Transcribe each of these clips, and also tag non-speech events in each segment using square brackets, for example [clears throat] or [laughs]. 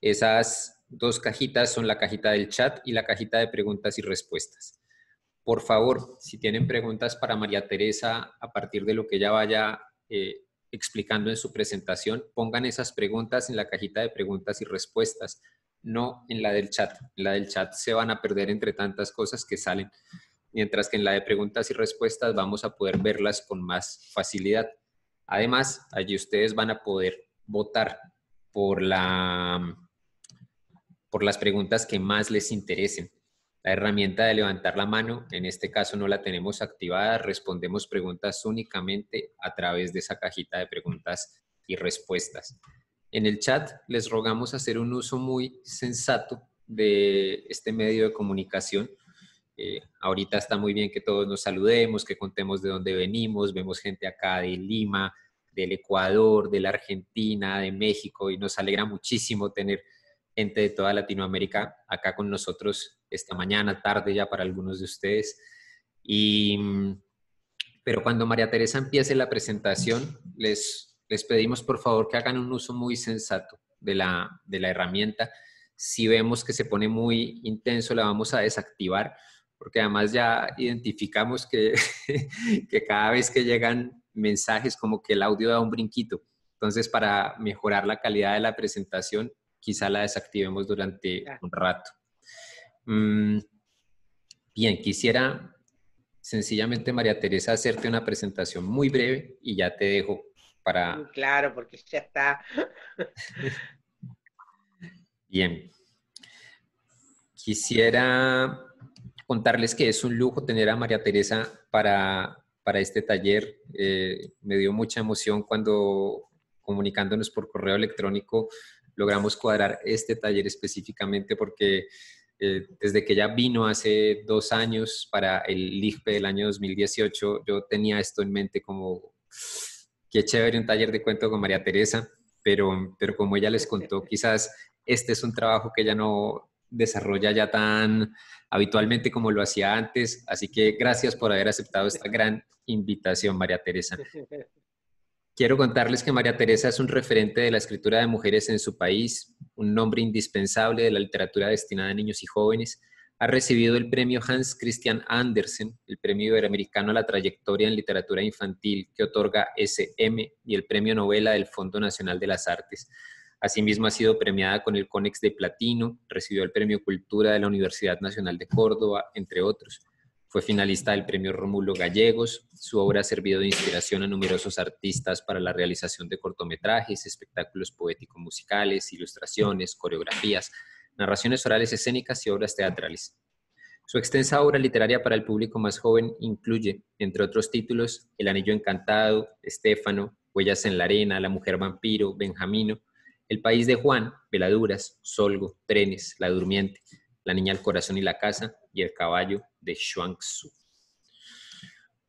Esas dos cajitas son la cajita del chat y la cajita de preguntas y respuestas. Por favor, si tienen preguntas para María Teresa a partir de lo que ella vaya eh, explicando en su presentación, pongan esas preguntas en la cajita de preguntas y respuestas, no en la del chat. En la del chat se van a perder entre tantas cosas que salen, mientras que en la de preguntas y respuestas vamos a poder verlas con más facilidad. Además, allí ustedes van a poder votar por, la, por las preguntas que más les interesen. La herramienta de levantar la mano, en este caso no la tenemos activada, respondemos preguntas únicamente a través de esa cajita de preguntas y respuestas. En el chat les rogamos hacer un uso muy sensato de este medio de comunicación. Eh, ahorita está muy bien que todos nos saludemos, que contemos de dónde venimos, vemos gente acá de Lima, del Ecuador, de la Argentina, de México, y nos alegra muchísimo tener gente de toda Latinoamérica acá con nosotros esta mañana, tarde ya para algunos de ustedes. Y, pero cuando María Teresa empiece la presentación, les, les pedimos por favor que hagan un uso muy sensato de la, de la herramienta. Si vemos que se pone muy intenso, la vamos a desactivar, porque además ya identificamos que, [laughs] que cada vez que llegan mensajes como que el audio da un brinquito. Entonces, para mejorar la calidad de la presentación, quizá la desactivemos durante un rato. Mm, bien, quisiera sencillamente, María Teresa, hacerte una presentación muy breve y ya te dejo para... Claro, porque [laughs] ya está. Bien. Quisiera contarles que es un lujo tener a María Teresa para, para este taller. Eh, me dio mucha emoción cuando comunicándonos por correo electrónico logramos cuadrar este taller específicamente porque eh, desde que ya vino hace dos años para el LIGPE del año 2018, yo tenía esto en mente como, qué chévere un taller de cuento con María Teresa, pero, pero como ella les contó, quizás este es un trabajo que ella no desarrolla ya tan habitualmente como lo hacía antes, así que gracias por haber aceptado esta [laughs] gran invitación, María Teresa. [laughs] Quiero contarles que María Teresa es un referente de la escritura de mujeres en su país, un nombre indispensable de la literatura destinada a niños y jóvenes. Ha recibido el premio Hans Christian Andersen, el premio iberoamericano a la trayectoria en literatura infantil que otorga SM y el premio novela del Fondo Nacional de las Artes. Asimismo, ha sido premiada con el Conex de Platino, recibió el premio Cultura de la Universidad Nacional de Córdoba, entre otros. Fue finalista del Premio Rómulo Gallegos. Su obra ha servido de inspiración a numerosos artistas para la realización de cortometrajes, espectáculos poético-musicales, ilustraciones, coreografías, narraciones orales escénicas y obras teatrales. Su extensa obra literaria para el público más joven incluye, entre otros títulos, El Anillo Encantado, Estéfano, Huellas en la Arena, La Mujer Vampiro, Benjamino, El País de Juan, Veladuras, Solgo, Trenes, La Durmiente, La Niña al Corazón y la Casa y El Caballo, de Xuangsu.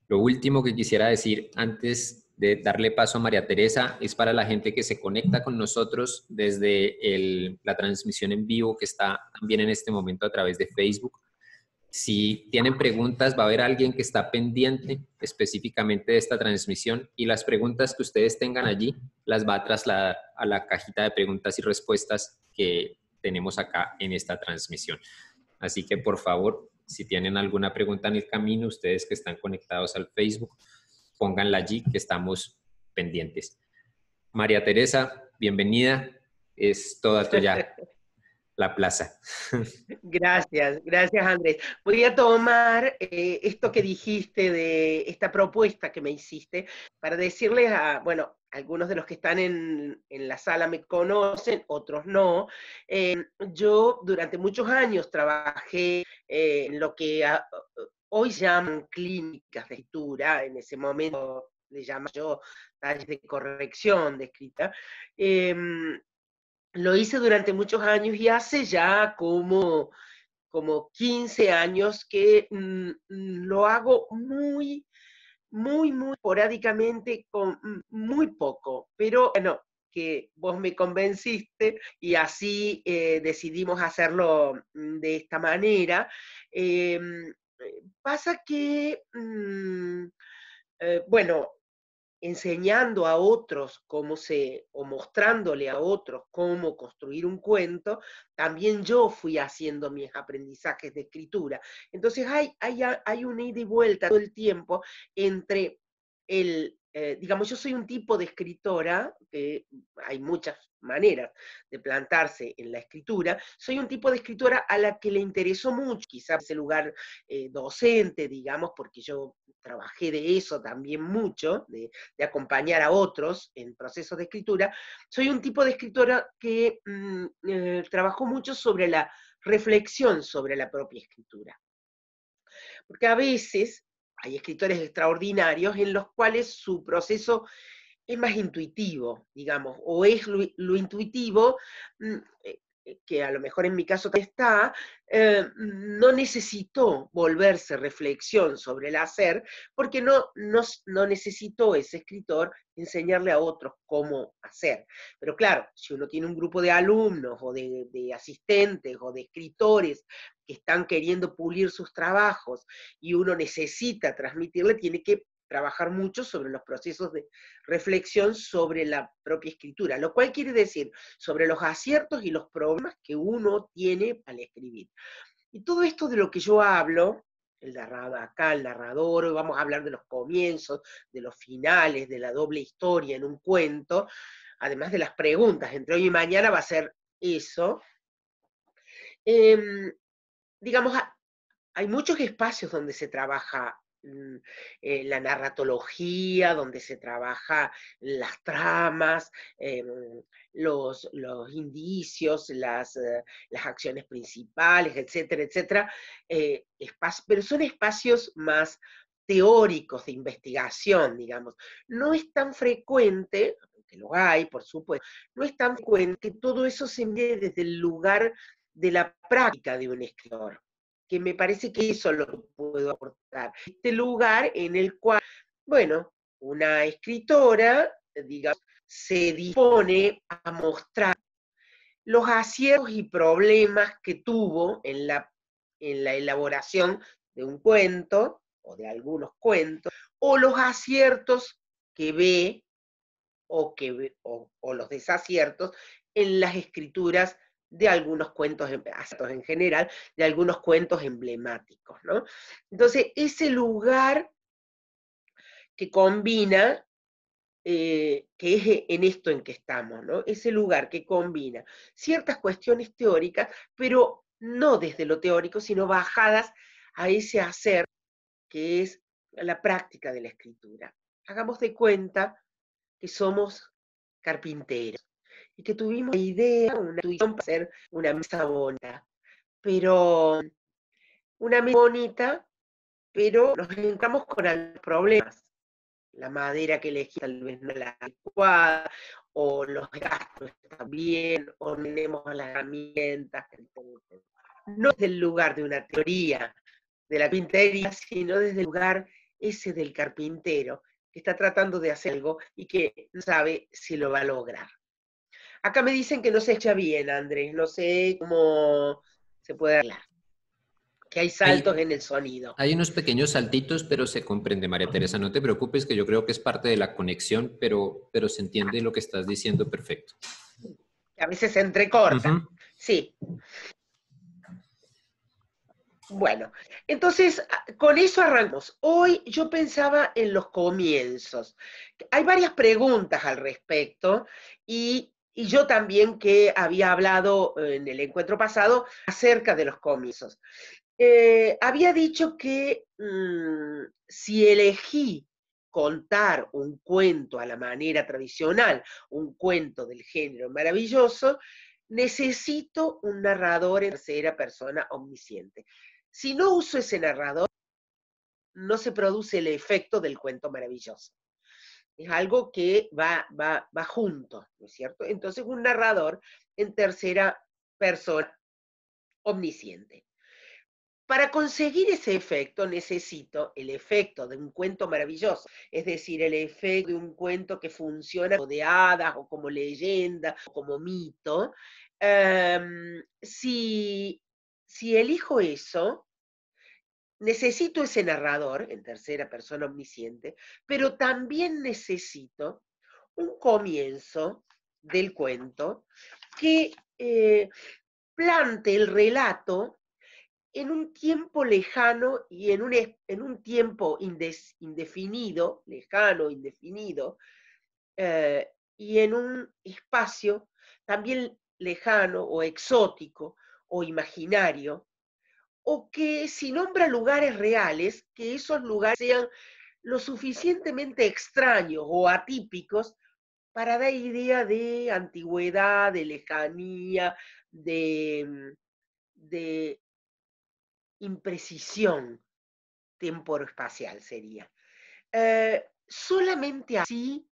Lo último que quisiera decir antes de darle paso a María Teresa es para la gente que se conecta con nosotros desde la transmisión en vivo que está también en este momento a través de Facebook. Si tienen preguntas, va a haber alguien que está pendiente específicamente de esta transmisión y las preguntas que ustedes tengan allí las va a trasladar a la cajita de preguntas y respuestas que tenemos acá en esta transmisión. Así que por favor, si tienen alguna pregunta en el camino, ustedes que están conectados al Facebook, pónganla allí, que estamos pendientes. María Teresa, bienvenida. Es toda tuya la plaza. [laughs] Gracias, gracias Andrés. Voy a tomar eh, esto que dijiste de esta propuesta que me hiciste para decirles a, bueno, algunos de los que están en, la sala me conocen, otros no. Eh, yo durante muchos años trabajé eh, en lo que hoy llaman clínicas de escritura, en ese momento le llamo yo talleres de corrección de escrita. Em, lo hice durante muchos años y hace ya como, como 15 años que mm, lo hago muy, muy, muy esporádicamente, con mm, muy poco, pero bueno, que vos me convenciste y así eh, decidimos hacerlo de esta manera. Em, eh, pasa que, eh, bueno, enseñando a otros cómo se, o mostrándole a otros cómo construir un cuento, también yo fui haciendo mis aprendizajes de escritura. Entonces hay, hay, hay un ida y vuelta todo el tiempo entre el, eh, digamos, yo soy un tipo de escritora, que hay muchas maneras de plantarse en la escritura, soy un tipo de escritora a la que le interesó mucho, quizás ese lugar eh, docente, digamos, porque yo trabajé de eso también mucho, de, acompañar a otros en procesos de escritura, soy un tipo de escritora que mm, eh, trabajó mucho sobre la reflexión sobre la propia escritura. Porque a veces hay escritores extraordinarios en los cuales su proceso es más intuitivo, digamos, o es lo, intuitivo, mm, eh, que a lo mejor en mi caso está, eh, no necesitó volverse reflexión sobre el hacer, porque no, no, necesitó ese escritor enseñarle a otros cómo hacer. Pero claro, si uno tiene un grupo de alumnos o de asistentes o de escritores que están queriendo pulir sus trabajos y uno necesita transmitirle, tiene que trabajar mucho sobre los procesos de reflexión sobre la propia escritura, lo cual quiere decir sobre los aciertos y los problemas que uno tiene al escribir. Y todo esto de lo que yo hablo, el narrador, acá el narrador, vamos a hablar de los comienzos, de los finales, de la doble historia en un cuento, además de las preguntas, entre hoy y mañana va a ser eso. Em, digamos, hay muchos espacios donde se trabaja eh, la narratología, donde se trabaja las tramas, em, los, los, indicios, las, eh, las, acciones principales, etcétera, etcétera, eh, pero son espacios más teóricos de investigación, digamos. No es tan frecuente, aunque lo hay, por supuesto, no es tan frecuente que todo eso se envíe desde el lugar de la práctica de un escritor que me parece que eso lo puedo aportar. Este lugar en el cual, bueno, una escritora, digamos, se dispone a mostrar los aciertos y problemas que tuvo en la, en la elaboración de un cuento o de algunos cuentos, o los aciertos que ve o, que, o, o los desaciertos en las escrituras de algunos cuentos, en general, de algunos cuentos emblemáticos, ¿no? Entonces, ese lugar que combina, eh, que es en esto en que estamos, ¿no? Ese lugar que combina ciertas cuestiones teóricas, pero no desde lo teórico, sino bajadas a ese hacer que es la práctica de la escritura. Hagamos de cuenta que somos carpinteros y que tuvimos la idea, una intuición para hacer una mesa bonita. Pero una mesa bonita, pero nos encontramos con algunos problemas. La madera que elegí tal vez no es la adecuada, o los gastos están bien, o tenemos las herramientas. No desde el lugar de una teoría de la pintería, sino desde el lugar ese del carpintero, que está tratando de hacer algo y que no sabe si lo va a lograr. Acá me dicen que no se echa bien, Andrés. No sé cómo se puede hablar. Que hay saltos en el sonido. Hay unos pequeños saltitos, pero se comprende, María Teresa. No te preocupes, que yo creo que es parte de la conexión, pero, pero se entiende lo que estás diciendo perfecto. A veces se entrecorta. Sí. Bueno, entonces con eso arrancamos. Hoy yo pensaba en los comienzos. Hay varias preguntas al respecto y y yo también que había hablado en el encuentro pasado acerca de los comienzos. Eh, había dicho que mm, si elegí contar un cuento a la manera tradicional, un cuento del género maravilloso, necesito un narrador en tercera persona omnisciente. Si no uso ese narrador, no se produce el efecto del cuento maravilloso es algo que va, va, va junto, ¿no es cierto? Entonces, un narrador en tercera persona omnisciente. Para conseguir ese efecto necesito el efecto de un cuento maravilloso, es decir, el efecto de un cuento que funciona como de hadas o como leyenda o como mito. Em, si, si elijo eso, necesito ese narrador en tercera persona omnisciente, pero también necesito un comienzo del cuento que eh, plante el relato en un tiempo lejano y en un, en un tiempo indefinido, lejano, indefinido, eh, y en un espacio también lejano o exótico o imaginario, o que si nombra lugares reales, que esos lugares sean lo suficientemente extraños o atípicos para dar idea de antigüedad, de lejanía, de, mm, de imprecisión temporoespacial sería. Eh, solamente así,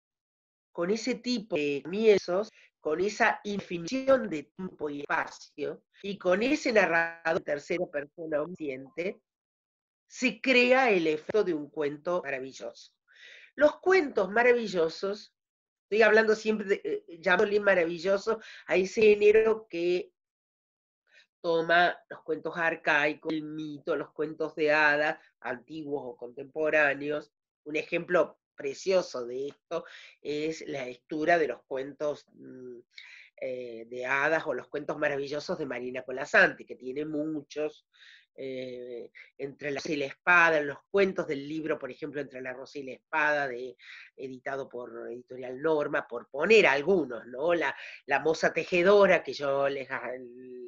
con ese tipo de comienzos, con esa infinición de tiempo y espacio, y con ese narrador tercera persona omnisciente, se crea el efecto de un cuento maravilloso. Los cuentos maravillosos, estoy hablando siempre, de, eh, llamándole maravilloso a ese género que toma los cuentos arcaicos, el mito, los cuentos de hadas, antiguos o contemporáneos. Un ejemplo precioso de esto es la lectura de los cuentos mm, eh, de hadas o los cuentos maravillosos de Marina Colasanti, que tiene muchos, eh, entre la rosa y la espada, los cuentos del libro, por ejemplo, entre la rosa y la espada, editado por Editorial Norma, por poner algunos, ¿no? La, la moza tejedora que yo les,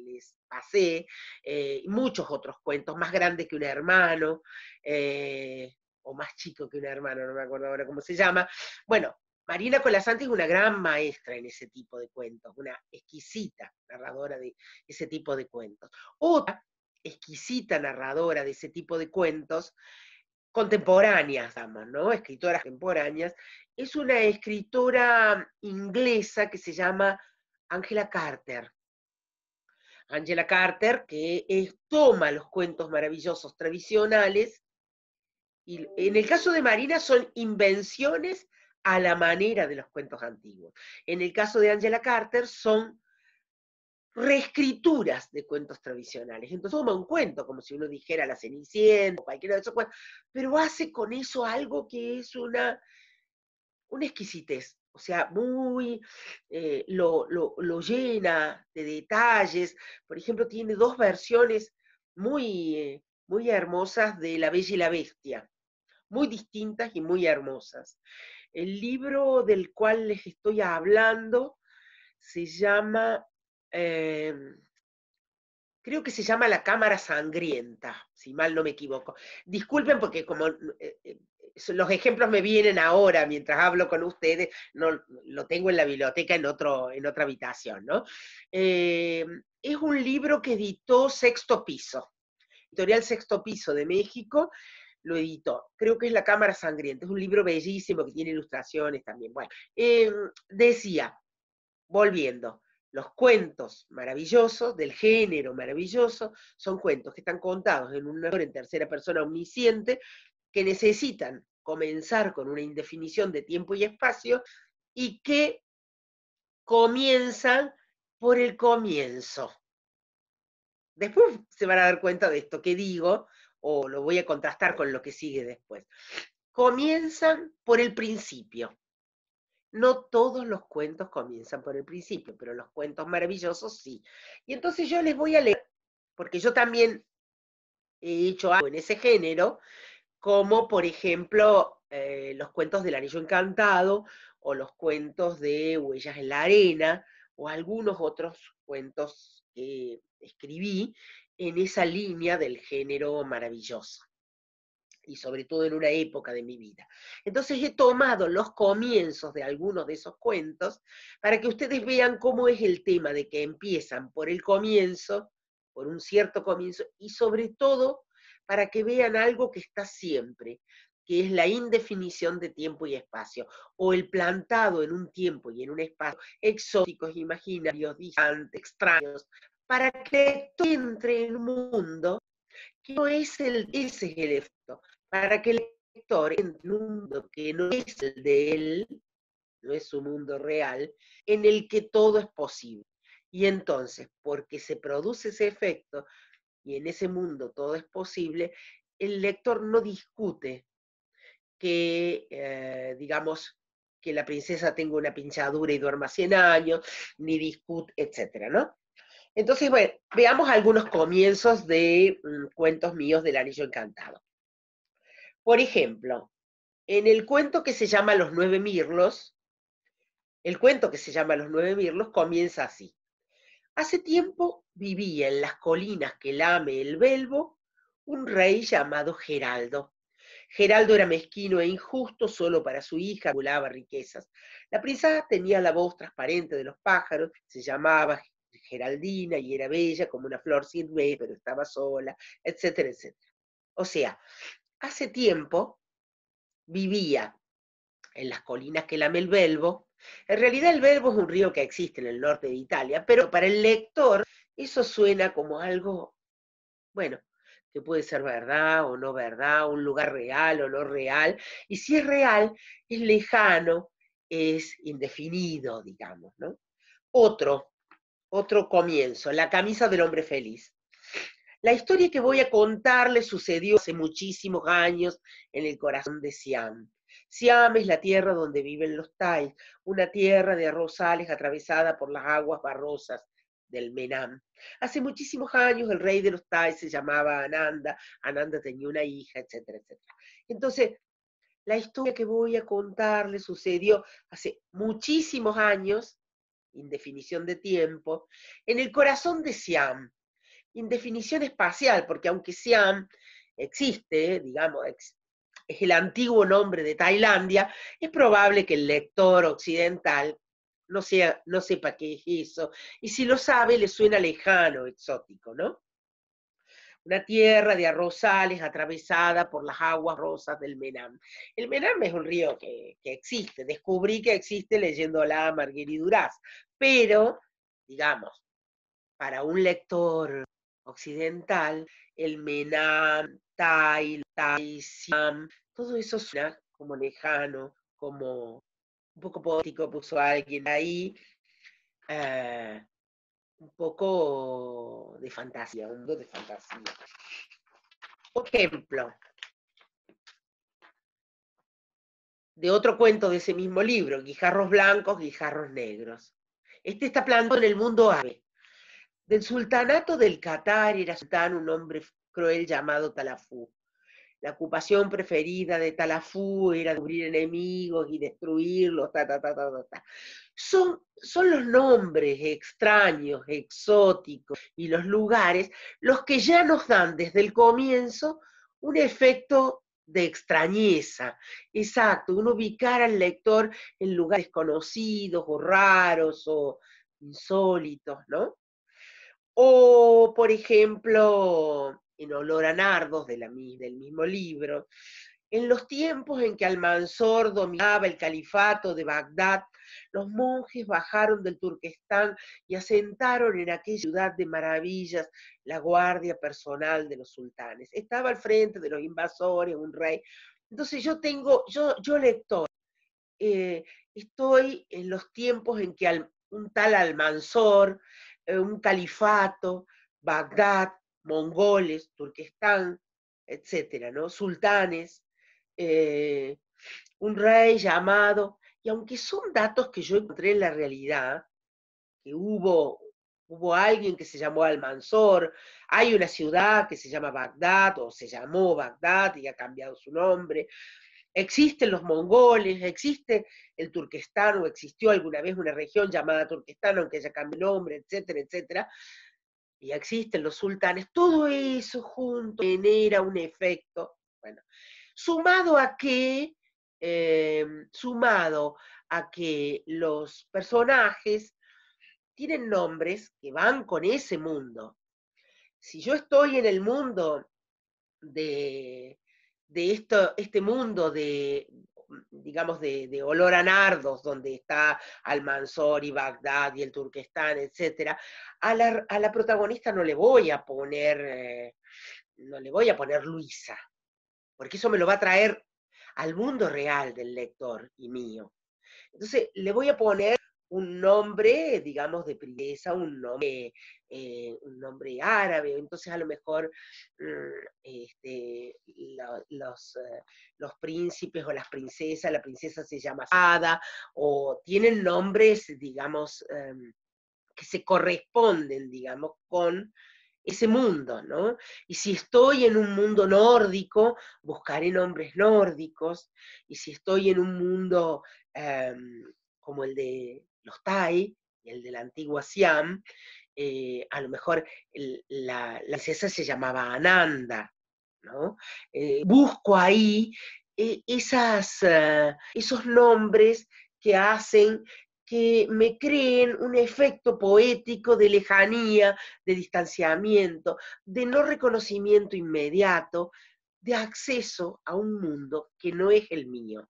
les pasé, eh, muchos otros cuentos, más grandes que un hermano, o más chico que un hermano, no me acuerdo ahora cómo se llama. Bueno, Marina Colasanti es una gran maestra en ese tipo de cuentos, una exquisita narradora de ese tipo de cuentos. Otra exquisita narradora de ese tipo de cuentos, contemporáneas, damas, ¿no? Escritoras contemporáneas, es una escritora inglesa que se llama Angela Carter. Angela Carter, que toma los cuentos maravillosos tradicionales, en el caso de Marina son invenciones a la manera de los cuentos antiguos. En el caso de Angela Carter son reescrituras de cuentos tradicionales. Entonces toma un cuento, como si uno dijera La Cenicienta, cualquiera de esos cuentos, pero hace con eso algo que es una, una exquisitez. O sea, muy, eh, lo, llena de detalles. Por ejemplo, tiene dos versiones muy, eh, muy hermosas de La Bella y la Bestia, muy distintas y muy hermosas. El libro del cual les estoy hablando se llama Em, creo que se llama La Cámara Sangrienta, si mal no me equivoco. Disculpen porque como eh, eh, los ejemplos me vienen ahora mientras hablo con ustedes, no lo tengo en la biblioteca en, otro, en otra habitación, ¿no? Es un libro que editó Sexto Piso, Editorial Sexto Piso de México, lo editó. Creo que es La Cámara Sangrienta, es un libro bellísimo que tiene ilustraciones también. Bueno, em, decía, volviendo, los cuentos maravillosos, del género maravilloso, son cuentos que están contados en un en tercera persona omnisciente, que necesitan comenzar con una indefinición de tiempo y espacio y que comienzan por el comienzo. Después se van a dar cuenta de esto que digo, o lo voy a contrastar con lo que sigue después. Comienzan por el principio. No todos los cuentos comienzan por el principio, pero los cuentos maravillosos sí. Y entonces yo les voy a leer, porque yo también he hecho algo en ese género, como por ejemplo eh, los cuentos del Anillo Encantado o los cuentos de Huellas en la Arena o algunos otros cuentos que escribí en esa línea del género maravilloso y sobre todo en una época de mi vida. Entonces he tomado los comienzos de algunos de esos cuentos para que ustedes vean cómo es el tema de que empiezan por el comienzo, por un cierto comienzo, y sobre todo para que vean algo que está siempre, que es la indefinición de tiempo y espacio, o el plantado en un tiempo y en un espacio exóticos, imaginarios, distantes, extraños, para que entre en un mundo que no es el, ese es el efecto, para que el lector entre en un mundo que no es el de él, no es su mundo real, en el que todo es posible. Y entonces, porque se produce ese efecto y en ese mundo todo es posible, el lector no discute que, eh, digamos, que la princesa tenga una pinchadura y duerma 100 años, ni discute, etcétera, ¿no? Entonces, bueno, veamos algunos comienzos de mm, cuentos míos del Anillo Encantado. Por ejemplo, en el cuento que se llama Los Nueve Mirlos, el cuento que se llama Los Nueve Mirlos comienza así. Hace tiempo vivía en las colinas que lame el Belbo un rey llamado Geraldo. Geraldo era mezquino e injusto, solo para su hija acumulaba riquezas. La princesa tenía la voz transparente de los pájaros, se llamaba Geraldina y era bella como una flor sin rey, pero estaba sola, etcétera, etcétera. O sea, hace tiempo vivía en las colinas que lame el Belbo. En realidad el Belbo es un río que existe en el norte de Italia, pero para el lector eso suena como algo, bueno, que puede ser verdad o no verdad, un lugar real o no real, y si es real, es lejano, es indefinido, digamos, ¿no? Otro, otro comienzo, la camisa del hombre feliz. La historia que voy a contarle sucedió hace muchísimos años en el corazón de Siam. Siam es la tierra donde viven los Thais, una tierra de arrozales atravesada por las aguas barrosas del Menam. Hace muchísimos años el rey de los Thais se llamaba Ananda, Ananda tenía una hija, etcétera, etcétera. Entonces, la historia que voy a contarle sucedió hace muchísimos años, indefinición de tiempo, en el corazón de Siam, indefinición espacial, porque aunque Siam existe, digamos, es el antiguo nombre de Tailandia, es probable que el lector occidental no, sea, no sepa qué es eso, y si lo sabe le suena lejano, exótico, ¿no? Una tierra de arrozales atravesada por las aguas rosas del Menam. El Menam es un río que, existe, descubrí que existe leyéndola a Marguerite Duras, pero, digamos, para un lector occidental, el Menam, Tai, Tai, Siam, todo eso suena como lejano, como un poco poético, puso alguien ahí, eh, un poco de fantasía, un poco de fantasía. Por ejemplo, de otro cuento de ese mismo libro, Guijarros blancos, guijarros negros. Este está plantado en el mundo árabe. Del sultanato del Qatar era sultán un hombre cruel llamado Talafú. La ocupación preferida de Talafú era descubrir enemigos y destruirlos, ta, ta, ta, ta, ta. Son, son los nombres extraños, exóticos y los lugares los que ya nos dan desde el comienzo un efecto de extrañeza. Exacto, uno ubicar al lector en lugares conocidos o raros o insólitos, ¿no? O, por ejemplo, en olor a nardos del mismo libro, en los tiempos en que Almanzor dominaba el califato de Bagdad, los monjes bajaron del Turquestán y asentaron en aquella ciudad de maravillas la guardia personal de los sultanes. Estaba al frente de los invasores, un rey. Entonces yo tengo, yo, yo lector, eh, estoy en los tiempos en que un tal Almanzor, eh, un califato, Bagdad, mongoles, Turquestán, etcétera, ¿no? Sultanes, eh, un rey llamado, y aunque son datos que yo encontré en la realidad, que hubo, hubo alguien que se llamó Almanzor, hay una ciudad que se llama Bagdad, o se llamó Bagdad y ha cambiado su nombre, existen los mongoles, existe el Turquestán, o existió alguna vez una región llamada Turquestán, aunque haya cambiado el nombre, etcétera, etcétera, y existen los sultanes, todo eso junto genera un efecto, bueno, sumado a que, em, sumado a que los personajes tienen nombres que van con ese mundo. Si yo estoy en el mundo de, de esto, este mundo de, digamos, de, olor a nardos, donde está Almanzor y Bagdad y el Turquestán, etc., a la, a la protagonista no le voy a poner, eh, no le voy a poner Luisa, porque eso me lo va a traer al mundo real del lector y mío. Entonces, le voy a poner un nombre, digamos, de princesa, un nombre, eh, un nombre árabe, entonces a lo mejor mm, este, los, eh, los, príncipes o las princesas, la princesa se llama Ada, o tienen nombres, digamos, em, que se corresponden, digamos, con ese mundo, ¿no? Y si estoy en un mundo nórdico, buscaré nombres nórdicos, y si estoy en un mundo em, como el de los Tai y el de la antigua Siam, eh, a lo mejor la, la, se llamaba Ananda, ¿no? Eh, busco ahí eh, esas, esos nombres que hacen que me creen un efecto poético de lejanía, de distanciamiento, de no reconocimiento inmediato, de acceso a un mundo que no es el mío.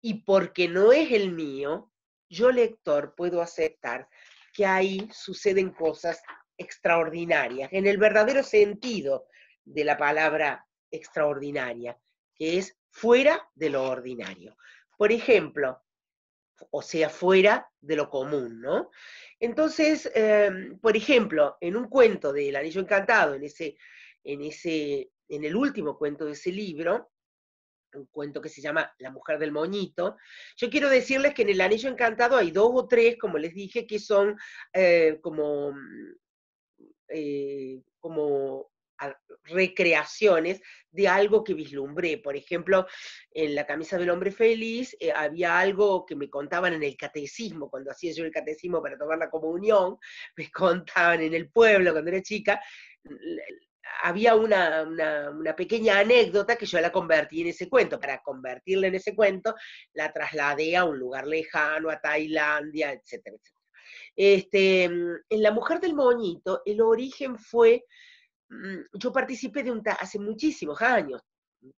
Y porque no es el mío, yo lector puedo aceptar que ahí suceden cosas extraordinarias, en el verdadero sentido de la palabra extraordinaria, que es fuera de lo ordinario. Por ejemplo, o sea, fuera de lo común, ¿no? Entonces, em, por ejemplo, en un cuento del Anillo Encantado, en ese, en ese, en el último cuento de ese libro, un cuento que se llama La mujer del moñito. Yo quiero decirles que en el Anillo Encantado hay dos o tres, como les dije, que son eh, como, eh, como recreaciones de algo que vislumbré. Por ejemplo, en La camisa del hombre feliz eh, había algo que me contaban en el catecismo, cuando hacía yo el catecismo para tomar la comunión, [laughs] me contaban en el pueblo cuando era chica, había una, una, pequeña anécdota que yo la convertí en ese cuento. Para convertirla en ese cuento, la trasladé a un lugar lejano, a Tailandia, etcétera, etcétera. Este, en La Mujer del Moñito, el origen fue Mm, yo participé de un hace muchísimos años,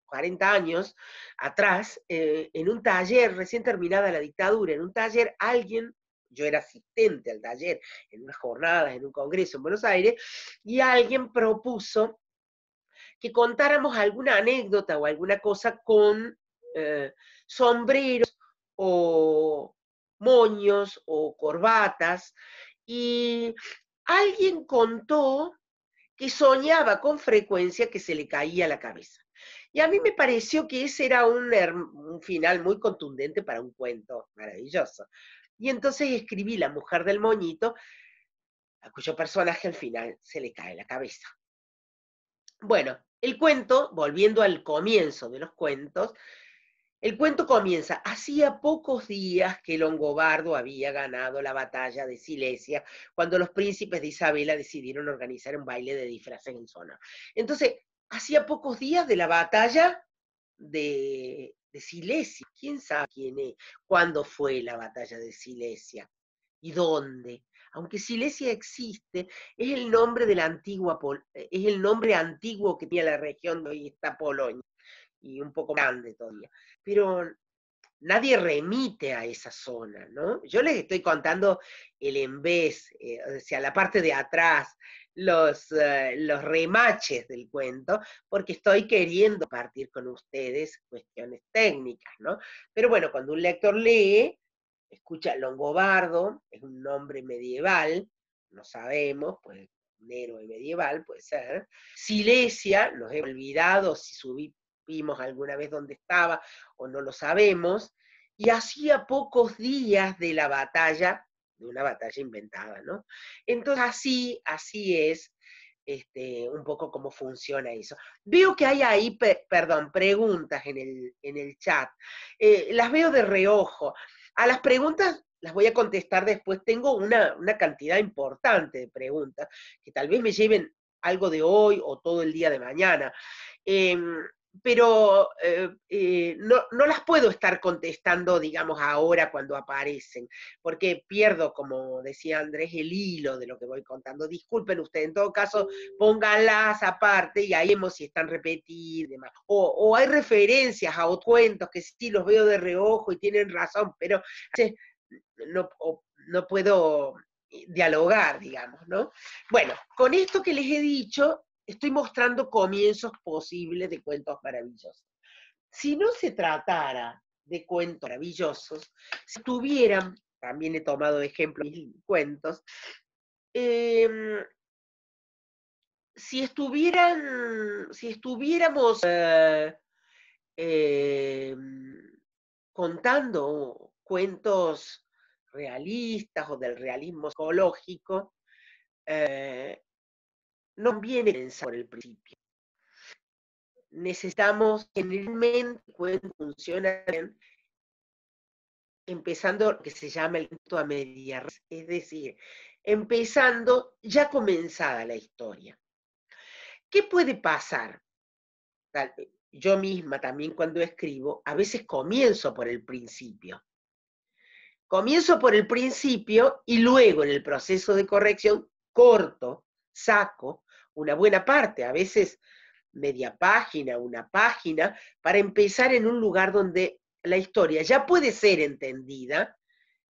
40 años atrás, eh, en un taller, recién terminada la dictadura, en un taller alguien, yo era asistente al taller, en unas jornadas, en un congreso en Buenos Aires, y alguien propuso que contáramos alguna anécdota o alguna cosa con eh, sombreros o moños o corbatas, y alguien contó que soñaba con frecuencia que se le caía la cabeza. Y a mí me pareció que ese era un, final muy contundente para un cuento maravilloso. Y entonces escribí La mujer del moñito, a cuyo personaje al final se le cae la cabeza. Bueno, el cuento, volviendo al comienzo de los cuentos, el cuento comienza, hacía pocos días que Longobardo había ganado la batalla de Silesia, cuando los príncipes de Isabela decidieron organizar un baile de disfraces en zona. Entonces, hacía pocos días de la batalla de, Silesia. ¿Quién sabe quién es? ¿Cuándo fue la batalla de Silesia? ¿Y dónde? Aunque Silesia existe, es el nombre de la antigua, es el nombre antiguo que tiene la región de hoy está Polonia y un poco grande todavía. Pero nadie remite a esa zona, ¿no? Yo les estoy contando el vez, eh, o sea, la parte de atrás, los, eh, los remaches del cuento, porque estoy queriendo partir con ustedes cuestiones técnicas, ¿no? Pero bueno, cuando un lector lee, escucha Longobardo, es un nombre medieval, no sabemos, pues un héroe medieval puede ser. Silesia, nos he olvidado si subí vimos alguna vez dónde estaba o no lo sabemos, y hacía pocos días de la batalla, de una batalla inventada, ¿no? Entonces así, así es este, un poco cómo funciona eso. Veo que hay ahí, perdón, preguntas en el, en el chat. Eh, las veo de reojo. A las preguntas las voy a contestar después. Tengo una, una, cantidad importante de preguntas que tal vez me lleven algo de hoy o todo el día de mañana. Em, pero eh, eh, no, no, las puedo estar contestando, digamos, ahora cuando aparecen, porque pierdo, como decía Andrés, el hilo de lo que voy contando. Disculpen ustedes, en todo caso, pónganlas aparte y ahí vemos si están repetidas. O, o, hay referencias a otros cuentos que sí los veo de reojo y tienen razón, pero no, no puedo dialogar, digamos, ¿no? Bueno, con esto que les he dicho, estoy mostrando comienzos posibles de cuentos maravillosos. Si no se tratara de cuentos maravillosos, si tuvieran también he tomado y cuentos, em, si estuvieran, si estuviéramos eh, em, contando cuentos realistas o del realismo psicológico, eh, no viene pensar por el principio. Necesitamos generalmente, cuando funciona bien, empezando lo que se llama el cuento a media, es decir, empezando ya comenzada la historia. ¿Qué puede pasar? Yo misma también cuando escribo, a veces comienzo por el principio. Comienzo por el principio y luego en el proceso de corrección corto, saco una buena parte, a veces media página, una página, para empezar en un lugar donde la historia ya puede ser entendida,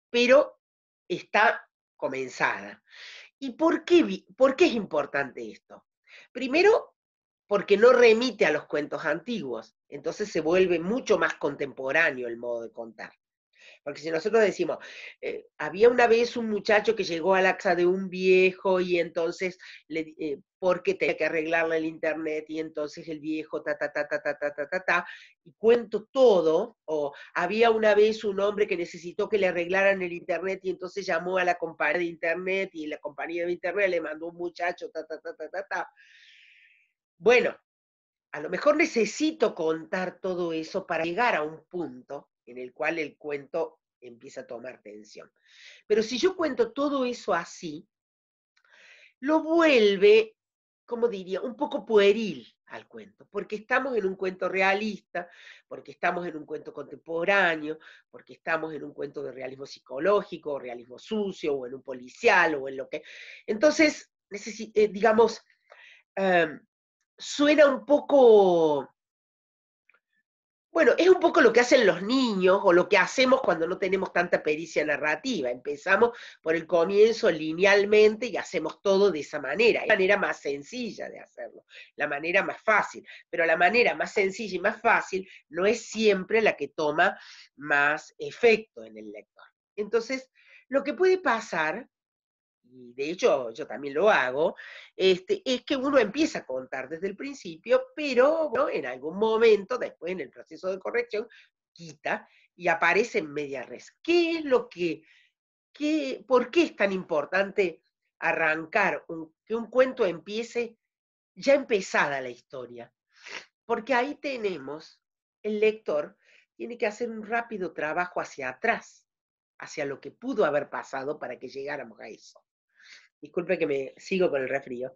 pero está comenzada. ¿Y por qué, por qué es importante esto? Primero, porque no remite a los cuentos antiguos, entonces se vuelve mucho más contemporáneo el modo de contar. Porque si nosotros decimos, eh, había una vez un muchacho que llegó a la casa de un viejo y entonces, le, eh, porque tenía que arreglarle el internet y entonces el viejo, ta, ta, ta, ta, ta, ta, ta, ta, ta, y cuento todo, o había una vez un hombre que necesitó que le arreglaran el internet y entonces llamó a la compañía de internet y la compañía de internet le mandó un muchacho, ta, ta, ta, ta, ta, ta. Bueno, a lo mejor necesito contar todo eso para llegar a un punto en el cual el cuento empieza a tomar tensión. Pero si yo cuento todo eso así, lo vuelve, como diría, un poco pueril al cuento, porque estamos en un cuento realista, porque estamos en un cuento contemporáneo, porque estamos en un cuento de realismo psicológico, realismo sucio, o en un policial, o en lo que... Entonces, eh, digamos, em, suena un poco bueno, es un poco lo que hacen los niños o lo que hacemos cuando no tenemos tanta pericia narrativa. Empezamos por el comienzo linealmente y hacemos todo de esa manera. Es la manera más sencilla de hacerlo, la manera más fácil. Pero la manera más sencilla y más fácil no es siempre la que toma más efecto en el lector. Entonces, lo que puede pasar y de hecho yo también lo hago, este, es que uno empieza a contar desde el principio, pero en algún momento, después en el proceso de corrección, quita y aparece en media res. ¿Qué es lo que, qué, por qué es tan importante arrancar, que un cuento empiece ya empezada la historia? Porque ahí tenemos, el lector tiene que hacer un rápido trabajo hacia atrás, hacia lo que pudo haber pasado para que llegáramos a eso. Disculpe que me sigo con el refrío.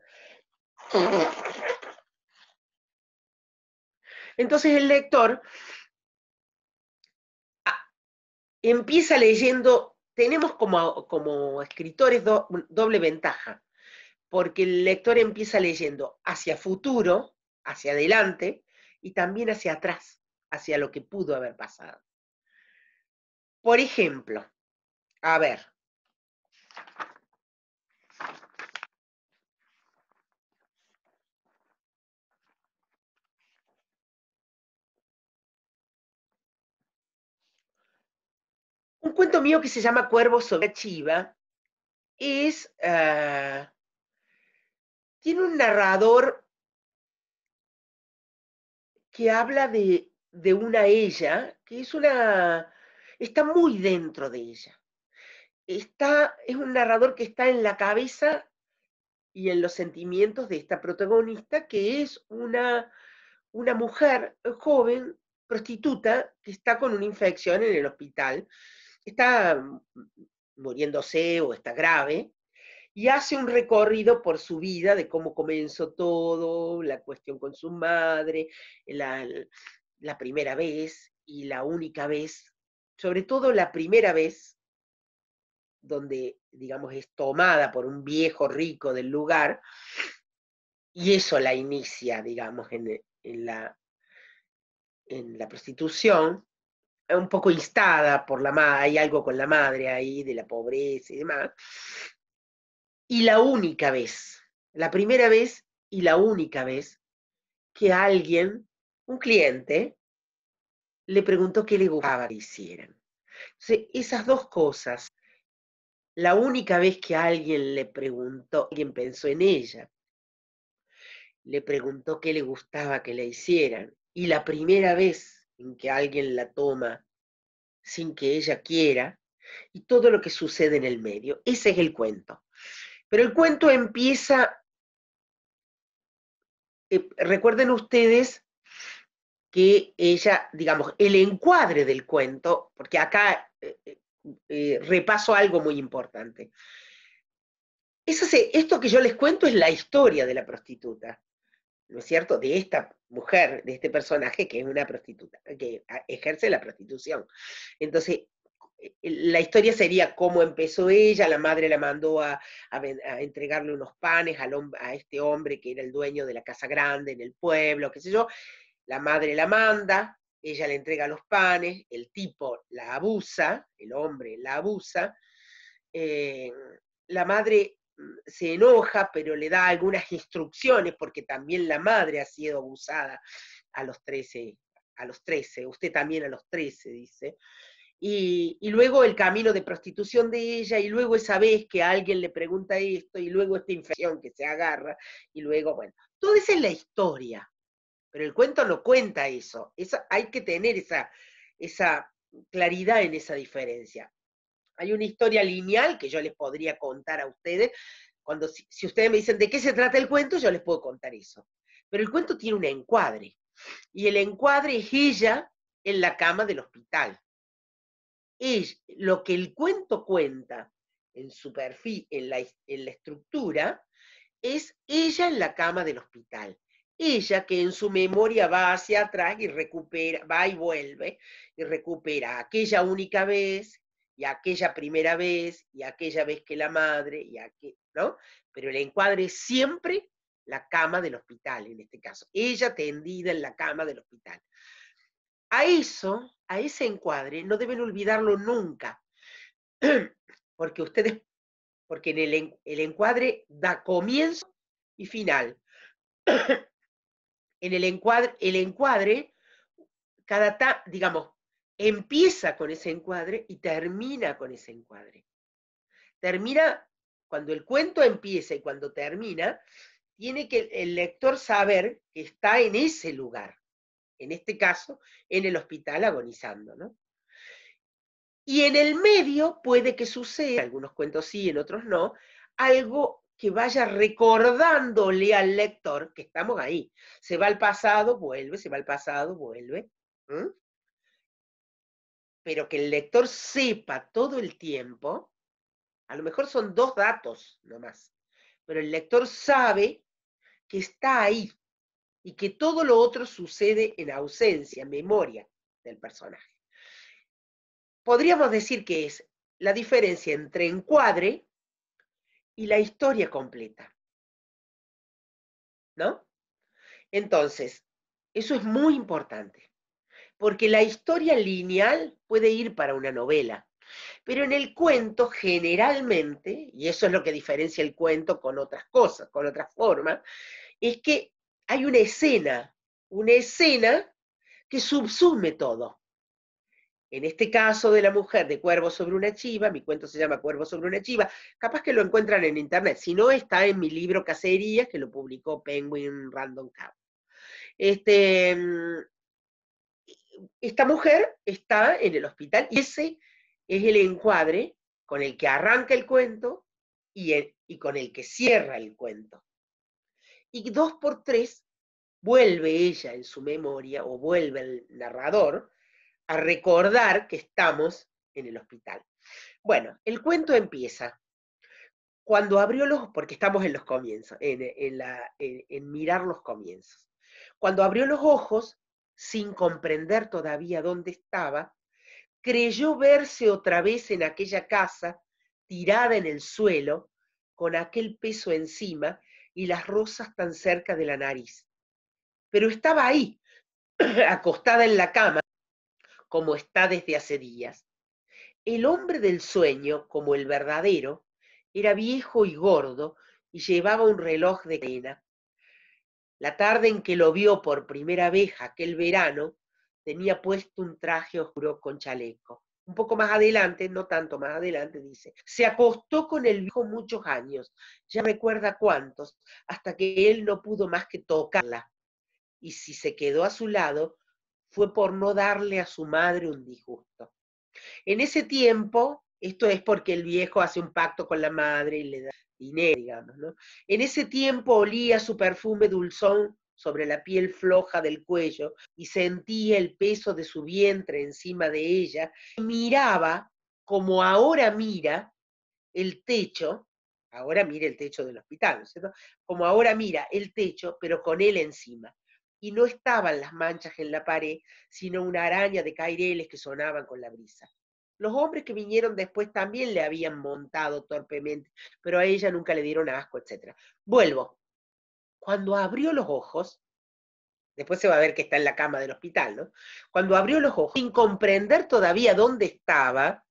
Entonces el lector ah, empieza leyendo, tenemos como, como escritores doble ventaja, porque el lector empieza leyendo hacia futuro, hacia adelante, y también hacia atrás, hacia lo que pudo haber pasado. Por ejemplo, a ver, Un cuento mío que se llama Cuervo sobre Chiva es, ah, tiene un narrador que habla de, de una ella, que es una, está muy dentro de ella. Está, es un narrador que está en la cabeza y en los sentimientos de esta protagonista, que es una, una mujer joven, prostituta, que está con una infección en el hospital está muriéndose o está grave, y hace un recorrido por su vida de cómo comenzó todo, la cuestión con su madre, la, la primera vez y la única vez, sobre todo la primera vez, donde, digamos, es tomada por un viejo rico del lugar, y eso la inicia, digamos, en, en la, en la prostitución, un poco instada por la madre, hay algo con la madre ahí, de la pobreza y demás. Y la única vez, la primera vez y la única vez que alguien, un cliente, le preguntó qué le gustaba que hicieran. Entonces, esas dos cosas, la única vez que alguien le preguntó, alguien pensó en ella, le preguntó qué le gustaba que le hicieran, y la primera vez en que alguien la toma sin que ella quiera, y todo lo que sucede en el medio. Ese es el cuento. Pero el cuento empieza, eh, recuerden ustedes que ella, digamos, el encuadre del cuento, porque acá eh, eh, repaso algo muy importante. esto que yo les cuento es la historia de la prostituta. ¿No es cierto?, de esta mujer, de este personaje que es una prostituta, que ejerce la prostitución. Entonces, eh, la historia sería cómo empezó ella, la madre la mandó a, entregarle unos panes a este hombre que era el dueño de la casa grande en el pueblo, qué sé yo, la madre la manda, ella le entrega los panes, el tipo la abusa, el hombre la abusa, eh, la madre se enoja, pero le da algunas instrucciones, porque también la madre ha sido abusada a los 13, a los 13, usted también a los 13, dice. Y, luego el camino de prostitución de ella, y luego esa vez que alguien le pregunta esto, y luego esta infección que se agarra, y luego, bueno, todo eso es la historia, pero el cuento no cuenta eso, eso hay que tener esa, esa claridad en esa diferencia. Hay una historia lineal que yo les podría contar a ustedes. Cuando, si, ustedes me dicen de qué se trata el cuento, yo les puedo contar eso. Pero el cuento tiene un encuadre. Y el encuadre es ella en la cama del hospital. Es lo que el cuento cuenta en su perfil, en la, en la estructura, es ella en la cama del hospital. Ella que en su memoria va hacia atrás y recupera, va y vuelve y recupera aquella única vez y aquella primera vez, y aquella vez que la madre, y aquel, ¿no? Pero el encuadre es siempre la cama del hospital, en este caso. Ella tendida en la cama del hospital. A eso, a ese encuadre, no deben olvidarlo nunca, [clears throat] porque ustedes, porque en el, el encuadre da comienzo y final. [clears throat] en el encuadre, el encuadre, cada, digamos, empieza con ese encuadre y termina con ese encuadre. Termina, cuando el cuento empieza y cuando termina, tiene que el lector saber que está en ese lugar, en este caso, en el hospital agonizando, ¿no? Y en el medio puede que suceda, algunos cuentos sí, en otros no, algo que vaya recordándole al lector que estamos ahí. Se va al pasado, vuelve, se va al pasado, vuelve pero que el lector sepa todo el tiempo, a lo mejor son dos datos nomás, pero el lector sabe que está ahí y que todo lo otro sucede en ausencia, en memoria del personaje. Podríamos decir que es la diferencia entre encuadre y la historia completa. ¿No? Entonces, eso es muy importante porque la historia lineal puede ir para una novela, pero en el cuento generalmente, y eso es lo que diferencia el cuento con otras cosas, con otras formas, es que hay una escena, una escena que subsume todo. En este caso de la mujer de Cuervo sobre una chiva, mi cuento se llama Cuervo sobre una chiva, capaz que lo encuentran en internet, si no está en mi libro Cacerías, que lo publicó Penguin Random House. Este, mm, esta mujer está en el hospital y ese es el encuadre con el que arranca el cuento y, con el que cierra el cuento. Y dos por tres vuelve ella en su memoria o vuelve el narrador a recordar que estamos en el hospital. Bueno, el cuento empieza cuando abrió los, porque estamos en los comienzos, en, en mirar los comienzos. Cuando abrió los ojos, sin comprender todavía dónde estaba, creyó verse otra vez en aquella casa, tirada en el suelo, con aquel peso encima y las rosas tan cerca de la nariz. Pero estaba ahí, [clears throat] acostada en la cama, como está desde hace días. El hombre del sueño, como el verdadero, era viejo y gordo y llevaba un reloj de cadena. La tarde en que lo vio por primera vez aquel verano, tenía puesto un traje oscuro con chaleco. un poco más adelante, no tanto más adelante, dice, se acostó con el viejo muchos años, ya recuerda cuántos, hasta que él no pudo más que tocarla. Y si se quedó a su lado, fue por no darle a su madre un disgusto. En ese tiempo, esto es porque el viejo hace un pacto con la madre y le da En ese tiempo olía su perfume dulzón sobre la piel floja del cuello y sentía el peso de su vientre encima de ella, y miraba como ahora mira el techo, ahora mira el techo del hospital, ¿no es cierto? Como ahora mira el techo, pero con él encima. Y no estaban las manchas en la pared, sino una araña de caireles que sonaban con la brisa. Los hombres que vinieron después también le habían montado torpemente, pero a ella nunca le dieron asco, etc. Vuelvo, cuando abrió los ojos, después se va a ver que está en la cama del hospital, ¿no? Cuando abrió los ojos, sin comprender todavía dónde estaba,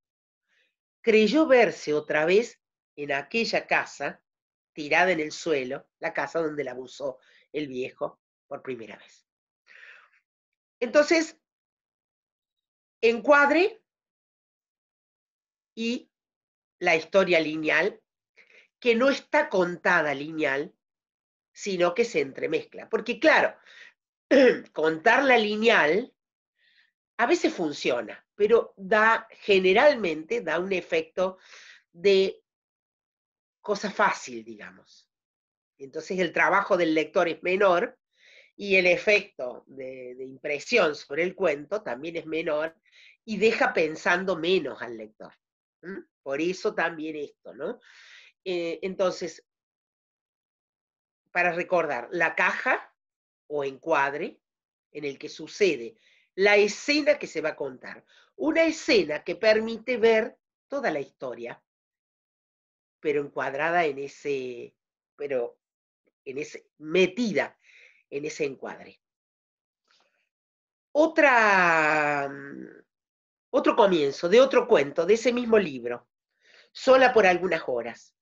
creyó verse otra vez en aquella casa, tirada en el suelo, la casa donde la abusó el viejo por primera vez. Entonces, encuadre y la historia lineal, que no está contada lineal, sino que se entremezcla. Porque claro, [clears throat] contar la lineal a veces funciona, pero da, generalmente da un efecto de cosa fácil, digamos. Entonces el trabajo del lector es menor y el efecto de, impresión sobre el cuento también es menor y deja pensando menos al lector. Por eso también esto, ¿no? Eh, entonces, para recordar la caja o encuadre en el que sucede la escena que se va a contar. Una escena que permite ver toda la historia, pero encuadrada en ese, pero en ese, metida en ese encuadre. Otra, mm, otro comienzo de otro cuento, de ese mismo libro, sola por algunas horas.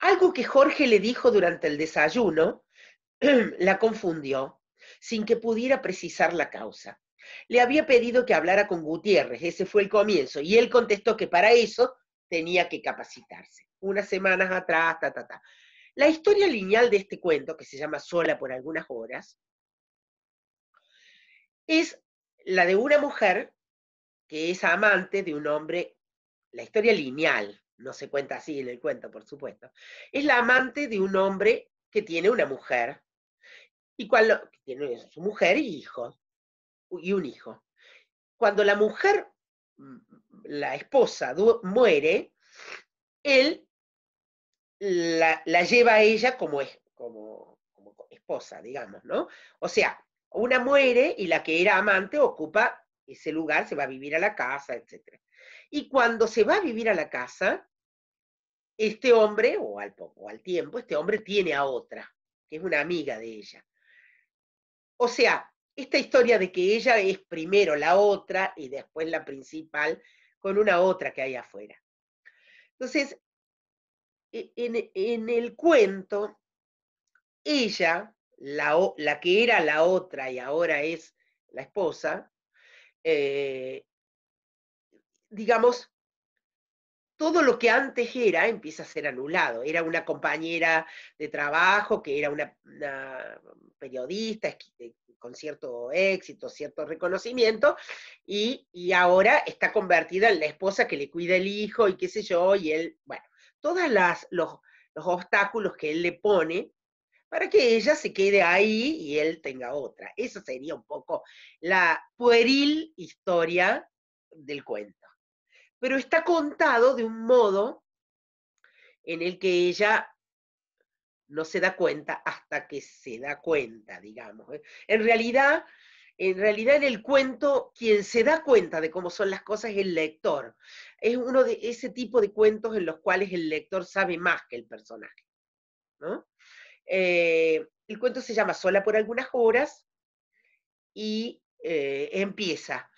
Algo que Jorge le dijo durante el desayuno [clears throat] la confundió, sin que pudiera precisar la causa. Le había pedido que hablara con Gutiérrez, ese fue el comienzo, y él contestó que para eso tenía que capacitarse. Unas semanas atrás, ta, ta, ta. La historia lineal de este cuento, que se llama Sola por algunas horas, es la de una mujer que es amante de un hombre, la historia lineal, no se cuenta así en el cuento, por supuesto, es la amante de un hombre que tiene una mujer, y cuando tiene su mujer y hijos, y un hijo. Cuando la mujer, la esposa, muere, él la, lleva a ella como, como, como esposa, digamos, ¿no? O sea, una muere y la que era amante ocupa ese lugar, se va a vivir a la casa, etc. Y cuando se va a vivir a la casa, este hombre, o al poco, al tiempo, este hombre tiene a otra, que es una amiga de ella. O sea, esta historia de que ella es primero la otra y después la principal con una otra que hay afuera. Entonces, e, en, el cuento, ella, la, la, que era la otra y ahora es la esposa, eh, digamos, todo lo que antes era empieza a ser anulado. Era una compañera de trabajo, que era una, periodista con cierto éxito, cierto reconocimiento, y, ahora está convertida en la esposa que le cuida el hijo y qué sé yo, y él, bueno, todos los, los obstáculos que él le pone para que ella se quede ahí y él tenga otra. Esa sería un poco la pueril historia del cuento pero está contado de un modo en el que ella no se da cuenta hasta que se da cuenta, digamos. ¿eh? En realidad, en realidad en el cuento, quien se da cuenta de cómo son las cosas es el lector. Es uno de ese tipo de cuentos en los cuales el lector sabe más que el personaje. Eh, el cuento se llama Sola por algunas horas y eh, empieza.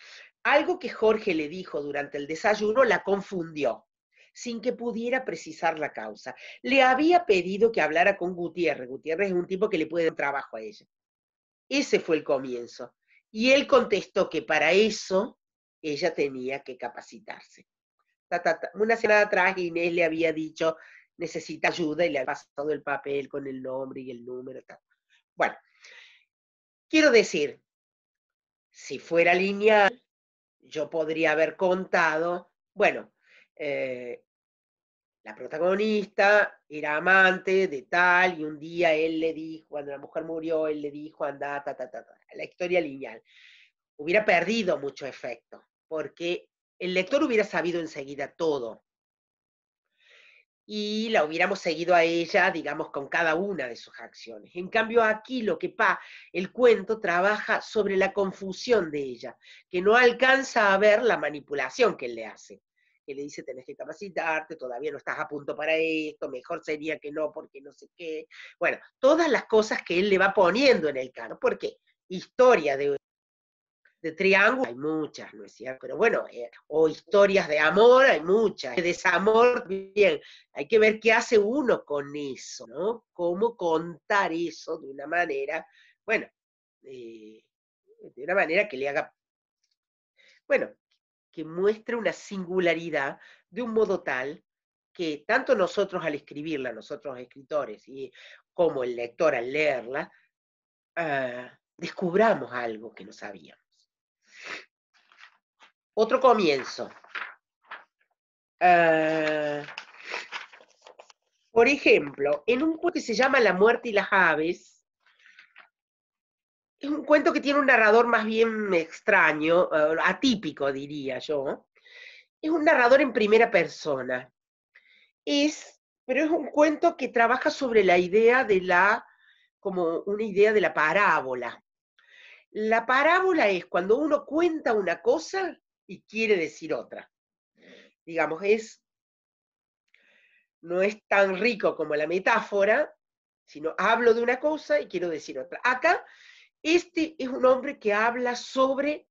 Algo que Jorge le dijo durante el desayuno la confundió, sin que pudiera precisar la causa. Le había pedido que hablara con Gutiérrez. Gutiérrez es un tipo que le puede dar trabajo a ella. Ese fue el comienzo. Y él contestó que para eso ella tenía que capacitarse. Una semana atrás Inés le había dicho, necesita ayuda y le ha pasado el papel con el nombre y el número. Bueno, quiero decir, si fuera lineal, yo podría haber contado, bueno, eh, la protagonista era amante de tal y un día él le dijo, cuando la mujer murió, él le dijo, anda, ta, ta, ta, ta. La historia lineal. Hubiera perdido mucho efecto, porque el lector hubiera sabido enseguida todo. Y la hubiéramos seguido a ella, digamos, con cada una de sus acciones. En cambio, aquí lo que pasa, el cuento trabaja sobre la confusión de ella, que no alcanza a ver la manipulación que él le hace que le dice tenés que capacitarte, todavía no estás a punto para esto, mejor sería que no, porque no sé qué. Bueno, todas las cosas que él le va poniendo en el canon. porque Historia de, de triángulo hay muchas, ¿no es cierto? Pero bueno, eh, o historias de amor hay muchas, de desamor bien. Hay que ver qué hace uno con eso, ¿no? Cómo contar eso de una manera, bueno, eh, de una manera que le haga, bueno, que muestre una singularidad de un modo tal que tanto nosotros al escribirla, nosotros escritores, y como el lector al leerla, ah, descubramos algo que no sabíamos. Otro comienzo. Ah, por ejemplo, en un cuento que se llama La muerte y las aves, es un cuento que tiene un narrador más bien extraño, eh, atípico diría yo. Es un narrador en primera persona. Es, pero es un cuento que trabaja sobre la idea de la, como una idea de la parábola. La parábola es cuando uno cuenta una cosa y quiere decir otra. Digamos, es, no es tan rico como la metáfora, sino hablo de una cosa y quiero decir otra. Acá este es un hombre que habla sobre,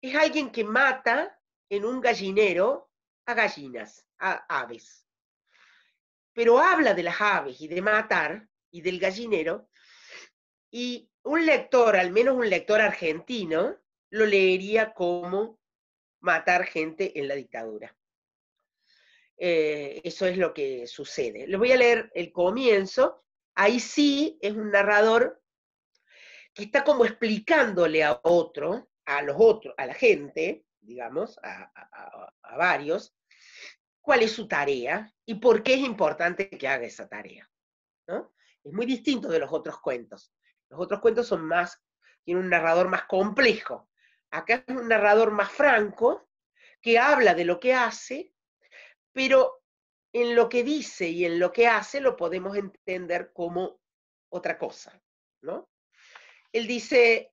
es alguien que mata en un gallinero a gallinas, a aves. Pero habla de las aves y de matar y del gallinero, y un lector, al menos un lector argentino, lo leería como matar gente en la dictadura. Eh, eso es lo que sucede. Les voy a leer el comienzo. Ahí sí es un narrador que está como explicándole a otro, a los otros, a la gente, digamos, a, varios, cuál es su tarea y por qué es importante que haga esa tarea. ¿no? Es muy distinto de los otros cuentos. Los otros cuentos son más, tienen un narrador más complejo. Acá es un narrador más franco, que habla de lo que hace, pero en lo que dice y en lo que hace lo podemos entender como otra cosa, ¿no? Él dice,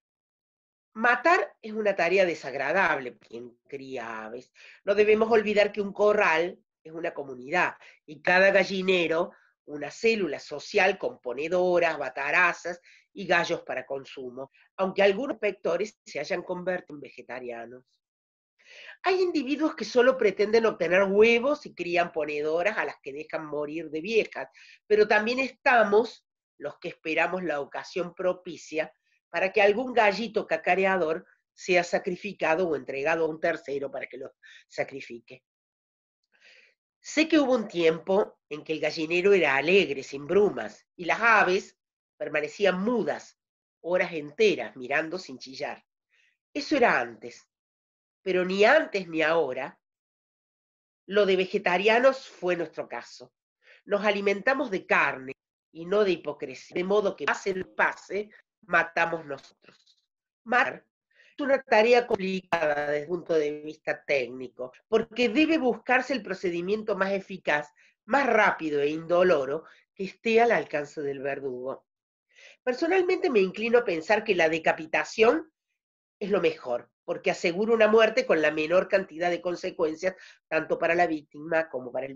matar es una tarea desagradable quien cría aves. No debemos olvidar que un corral es una comunidad y cada gallinero una célula social con ponedoras, batarazas y gallos para consumo, aunque algunos pectores se hayan convertido en vegetarianos. Hay individuos que solo pretenden obtener huevos y crían ponedoras a las que dejan morir de viejas, pero también estamos los que esperamos la ocasión propicia para que algún gallito cacareador sea sacrificado o entregado a un tercero para que lo sacrifique. Sé que hubo un tiempo en que el gallinero era alegre, sin brumas, y las aves permanecían mudas, horas enteras, mirando sin chillar. Eso era antes, pero ni antes ni ahora. Lo de vegetarianos fue nuestro caso. Nos alimentamos de carne y no de hipocresía, de modo que pase el pase, matamos nosotros. Matar es una tarea complicada desde el punto de vista técnico, porque debe buscarse el procedimiento más eficaz, más rápido e indoloro que esté al alcance del verdugo. Personalmente me inclino a pensar que la decapitación es lo mejor, porque asegura una muerte con la menor cantidad de consecuencias, tanto para la víctima como para el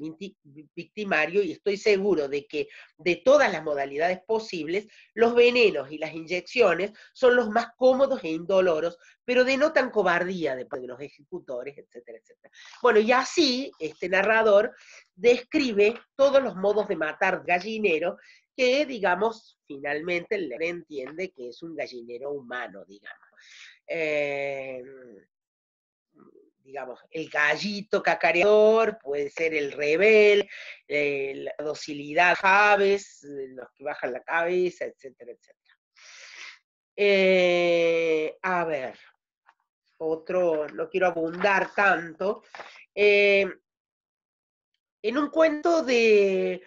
victimario, y estoy seguro de que de todas las modalidades posibles, los venenos y las inyecciones son los más cómodos e indoloros, pero denotan cobardía de los ejecutores, etcétera, etcétera. Bueno, y así este narrador describe todos los modos de matar gallinero que, digamos, finalmente le entiende que es un gallinero humano, digamos. Eh, digamos, el gallito cacareador, puede ser el rebel, la docilidad, aves, los que bajan la cabeza, etcétera, etcétera. Eh, a ver, otro, no quiero abundar tanto. Eh, en un cuento de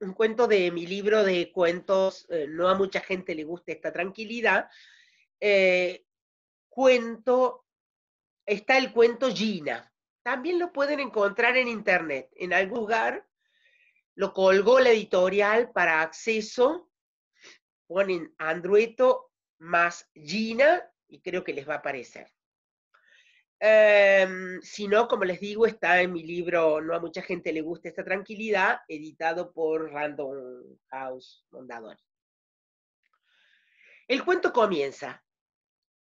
un cuento de mi libro de cuentos, eh, no a mucha gente le gusta esta tranquilidad, cuento, está el cuento Gina. También lo pueden encontrar en internet. En algún lugar lo colgó la editorial para acceso. Ponen Andrueto más Gina y creo que les va a aparecer. Em, si no, como les digo, está en mi libro No a mucha gente le gusta esta tranquilidad, editado por Random House Mondadori. El cuento comienza.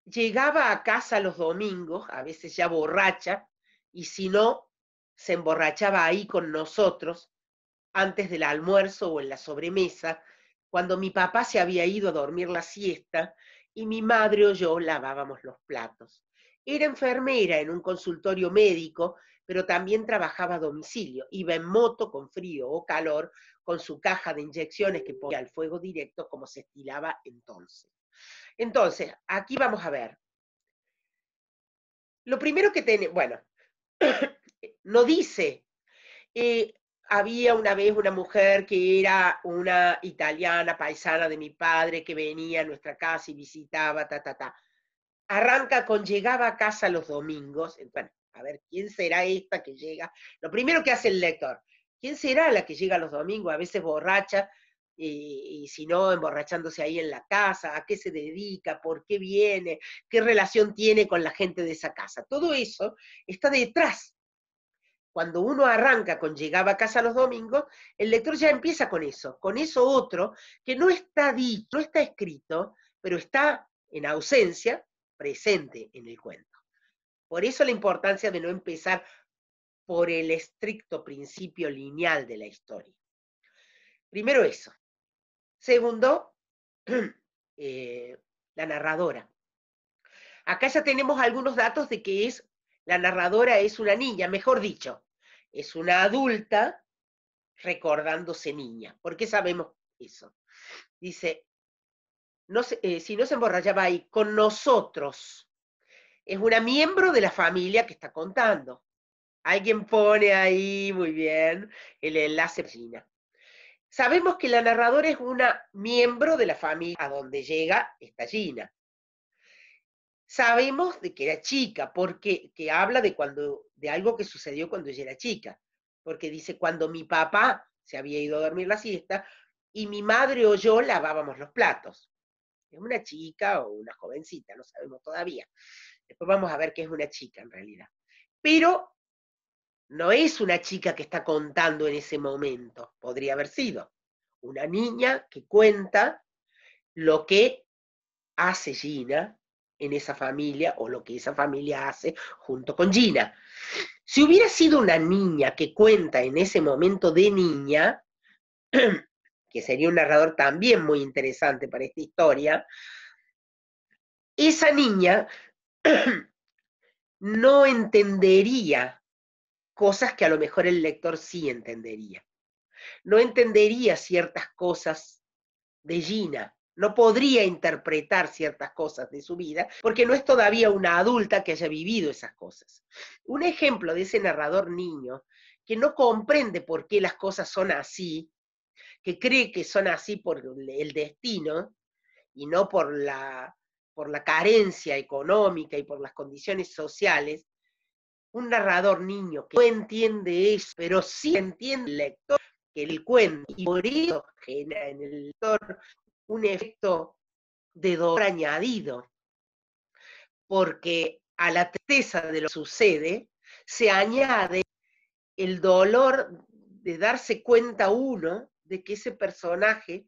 Llegaba a casa los domingos, a veces ya borracha, y si no, se emborrachaba ahí con nosotros, antes del almuerzo o en la sobremesa, cuando mi papá se había ido a dormir la siesta y mi madre o yo lavábamos los platos. Era enfermera en un consultorio médico, pero también trabajaba a domicilio. Iba en moto con frío o calor, con su caja de inyecciones que ponía al fuego directo como se estilaba entonces. Entonces, aquí vamos a ver. Lo primero que tiene, bueno, [coughs] no dice, eh, había una vez una mujer que era una italiana paisana de mi padre que venía a nuestra casa y visitaba, ta, ta, ta. Arranca con llegaba a casa los domingos. Bueno, a ver, ¿quién será esta que llega? Lo primero que hace el lector, ¿quién será la que llega los domingos, a veces borracha, y, si no, emborrachándose ahí en la casa, a qué se dedica, por qué viene, qué relación tiene con la gente de esa casa. Todo eso está detrás. Cuando uno arranca con llegaba a casa los domingos, el lector ya empieza con eso, con eso otro que no está dicho, no está escrito, pero está en ausencia, presente en el cuento. Por eso la importancia de no empezar por el estricto principio lineal de la historia. Primero eso. Segundo, [clears throat] eh, la narradora. Acá ya tenemos algunos datos de que es, la narradora es una niña, mejor dicho, es una adulta recordándose niña. ¿Por qué sabemos eso? Dice, no eh, si no se emborrachaba ahí, con nosotros. Es una miembro de la familia que está contando. Alguien pone ahí, muy bien, el enlace Gina. Sabemos que la narradora es una miembro de la familia a donde llega esta Gina. Sabemos de que era chica, porque que habla de cuando de algo que sucedió cuando ella era chica, porque dice cuando mi papá se había ido a dormir la siesta y mi madre o yo lavábamos los platos. Es una chica o una jovencita, no sabemos todavía. Después vamos a ver qué es una chica en realidad. Pero no es una chica que está contando en ese momento, podría haber sido una niña que cuenta lo que hace Gina en esa familia o lo que esa familia hace junto con Gina. Si hubiera sido una niña que cuenta en ese momento de niña, [clears throat] que sería un narrador también muy interesante para esta historia, esa niña [clears throat] no entendería cosas que a lo mejor el lector sí entendería. No entendería ciertas cosas de Gina, no podría interpretar ciertas cosas de su vida porque no es todavía una adulta que haya vivido esas cosas. Un ejemplo de ese narrador niño que no comprende por qué las cosas son así, que cree que son así por el destino y no por la, por la carencia económica y por las condiciones sociales, un narrador niño que no entiende eso, pero sí entiende el lector que el cuento, y por eso genera en el lector un efecto de dolor añadido, porque a la tristeza de lo que sucede se añade el dolor de darse cuenta uno de que ese personaje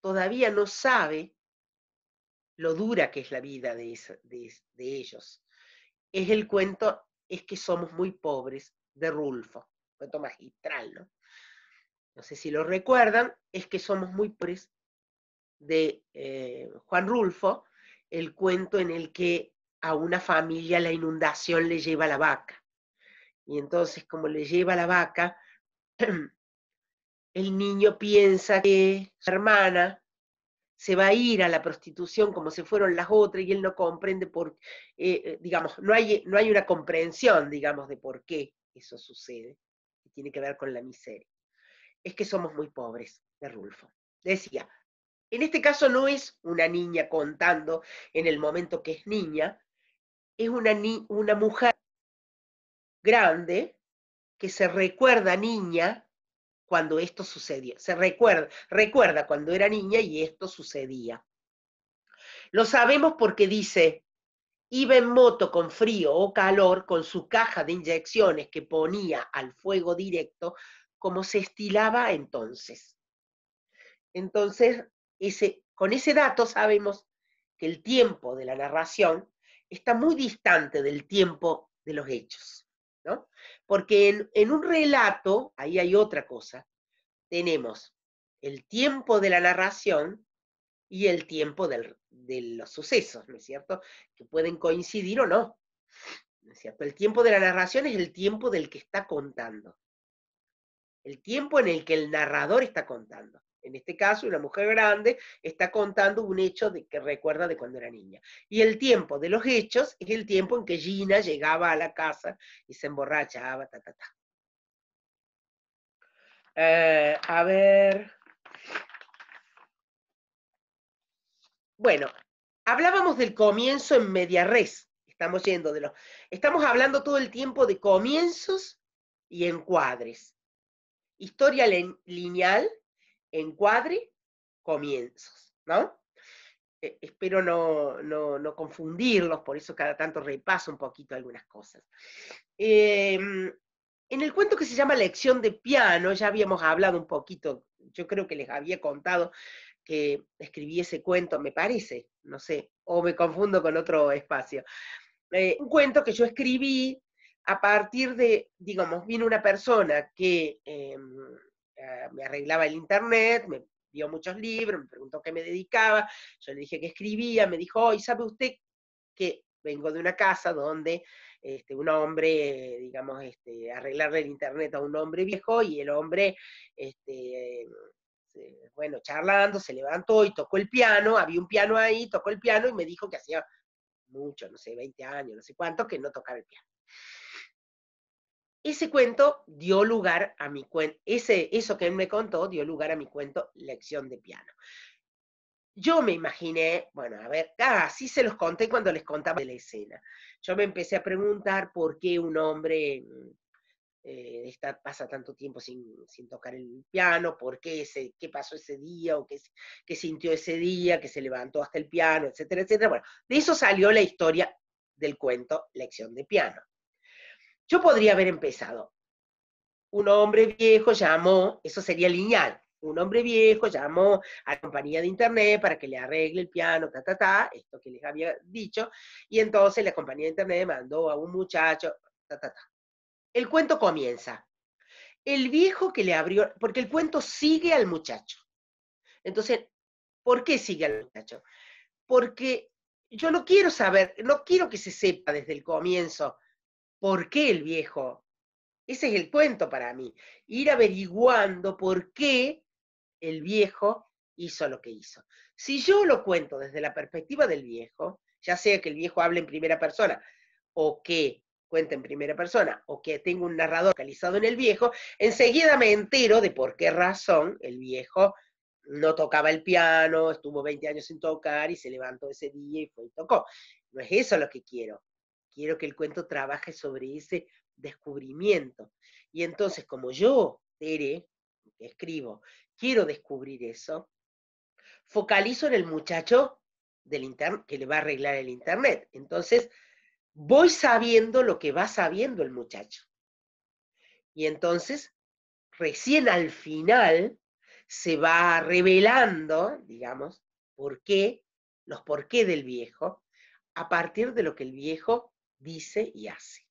todavía no sabe lo dura que es la vida de, de ellos. Es el cuento es que somos muy pobres de Rulfo, cuento magistral, ¿no? No sé si lo recuerdan, es que somos muy pobres de eh, Juan Rulfo, el cuento en el que a una familia la inundación le lleva la vaca. Y entonces, como le lleva la vaca, [clears throat] el niño piensa que su hermana se va a ir a la prostitución como se fueron las otras y él no comprende por, eh, eh, digamos, no hay, no hay una comprensión, digamos, de por qué eso sucede, que tiene que ver con la miseria. Es que somos muy pobres, de Rulfo. Decía, en este caso no es una niña contando en el momento que es niña, es una, una mujer grande que se recuerda niña cuando esto sucedía. Se recuerda, recuerda cuando era niña y esto sucedía. Lo sabemos porque dice, iba en moto con frío o calor con su caja de inyecciones que ponía al fuego directo como se estilaba entonces. Entonces, ese, con ese dato sabemos que el tiempo de la narración está muy distante del tiempo de los hechos, ¿no? Porque en, un relato, ahí hay otra cosa, tenemos el tiempo de la narración y el tiempo de los sucesos, ¿no es cierto? Que pueden coincidir o no, ¿no es cierto? El tiempo de la narración es el tiempo del que está contando, el tiempo en el que el narrador está contando. En este caso, una mujer grande está contando un hecho que recuerda de cuando era niña. Y el tiempo de los hechos es el tiempo en que Gina llegaba a la casa y se emborrachaba, ta, ta, ta. Eh, a ver. Bueno, hablábamos del comienzo en media res. Estamos yendo de los. Estamos hablando todo el tiempo de comienzos y encuadres. Historia lineal encuadre, comienzos, ¿no? Eh, espero no, no, confundirlos, por eso cada tanto repaso un poquito algunas cosas. Em, en el cuento que se llama Lección de Piano, ya habíamos hablado un poquito, yo creo que les había contado que escribí ese cuento, me parece, no sé, o me confundo con otro espacio. Eh, un cuento que yo escribí a partir de, digamos, vino una persona que em, eh, me arreglaba el internet, me dio muchos libros, me preguntó qué me dedicaba, yo le dije que escribía, me dijo, hoy sabe usted que vengo de una casa donde este, un hombre, digamos, este, arreglarle el internet a un hombre viejo y el hombre, este, bueno, charlando, se levantó y tocó el piano, había un piano ahí, tocó el piano y me dijo que hacía mucho, no sé, 20 años, no sé cuánto, que no tocaba el piano. Ese cuento dio lugar a mi cuento, eso que él me contó dio lugar a mi cuento Lección de Piano. Yo me imaginé, bueno, a ver, ah, sí se los conté cuando les contaba de la escena. Yo me empecé a preguntar por qué un hombre eh, pasa tanto tiempo sin, tocar el piano, por qué, ese, qué pasó ese día, o qué, qué sintió ese día, que se levantó hasta el piano, etcétera, etcétera. Bueno, de eso salió la historia del cuento Lección de Piano. Yo podría haber empezado. Un hombre viejo llamó, eso sería lineal, un hombre viejo llamó a la compañía de internet para que le arregle el piano, ta, ta, ta, esto que les había dicho, y entonces la compañía de internet mandó a un muchacho, ta, ta, ta. El cuento comienza. El viejo que le abrió, porque el cuento sigue al muchacho. Entonces, ¿por qué sigue al muchacho? Porque yo no quiero saber, no quiero que se sepa desde el comienzo ¿Por qué el viejo? Ese es el cuento para mí. Ir averiguando por qué el viejo hizo lo que hizo. Si yo lo cuento desde la perspectiva del viejo, ya sea que el viejo hable en primera persona o que cuente en primera persona o que tenga un narrador localizado en el viejo, enseguida me entero de por qué razón el viejo no tocaba el piano, estuvo 20 años sin tocar y se levantó ese día y fue y tocó. No es eso lo que quiero quiero que el cuento trabaje sobre ese descubrimiento. Y entonces, como yo, Tere, que escribo, quiero descubrir eso, focalizo en el muchacho del que le va a arreglar el internet. Entonces, voy sabiendo lo que va sabiendo el muchacho. Y entonces, recién al final, se va revelando, digamos, por qué, los por qué del viejo, a partir de lo que el viejo dice y hace.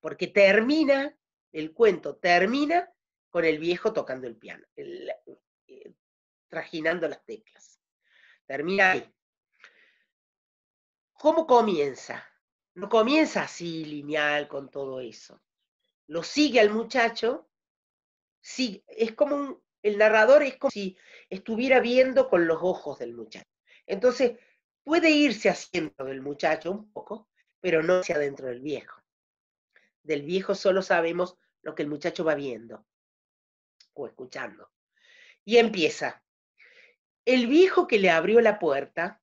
Porque termina, el cuento termina con el viejo tocando el piano, eh, trajinando las teclas. Termina ahí. ¿Cómo comienza? No comienza así lineal con todo eso. Lo sigue al muchacho, sí, es como un, el narrador es como si estuviera viendo con los ojos del muchacho. Entonces, puede irse haciendo del muchacho un poco, pero no hacia adentro del viejo. Del viejo solo sabemos lo que el muchacho va viendo o escuchando. Y empieza. El viejo que le abrió la puerta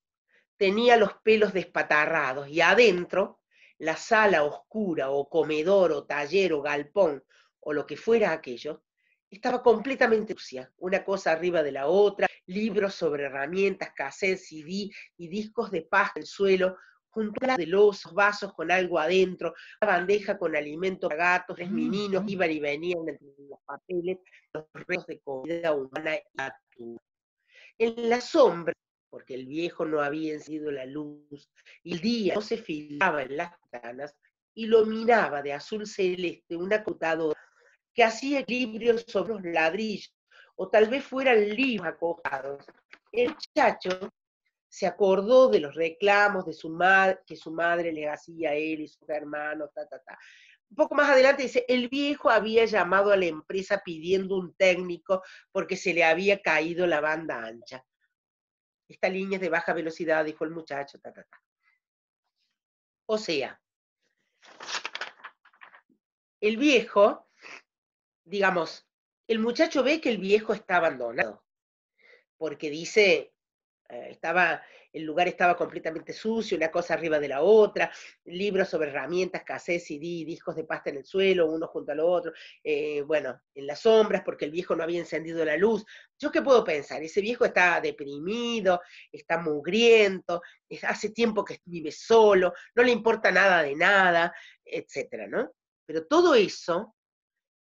tenía los pelos despatarrados y adentro la sala oscura o comedor o taller o galpón o lo que fuera aquello, estaba completamente sucia, una cosa arriba de la otra, libros sobre herramientas, cassettes, CD y discos de paz en el suelo, junto a de los vasos con algo adentro, una bandeja con alimento para gatos, tres meninos iban y venían entre los papeles, los restos de comida humana y En la sombra, porque el viejo no había encendido la luz, y el día no se filaba en las ventanas, miraba de azul celeste una computadora que hacía equilibrio sobre los ladrillos, o tal vez fueran libros acostados. El muchacho se acordó de los reclamos de su que su madre le hacía a él y sus hermanos, ta, ta, ta. Un poco más adelante dice, el viejo había llamado a la empresa pidiendo un técnico porque se le había caído la banda ancha. Esta línea es de baja velocidad, dijo el muchacho, ta, ta, ta. O sea, el viejo, digamos, el muchacho ve que el viejo está abandonado, porque dice, eh, estaba, el lugar estaba completamente sucio, una cosa arriba de la otra, libros sobre herramientas, cassettes, CD, discos de pasta en el suelo, uno junto al otro, eh, bueno, en las sombras porque el viejo no había encendido la luz. ¿Yo qué puedo pensar? Ese viejo está deprimido, está mugriento, hace tiempo que vive solo, no le importa nada de nada, etcétera, ¿no? Pero todo eso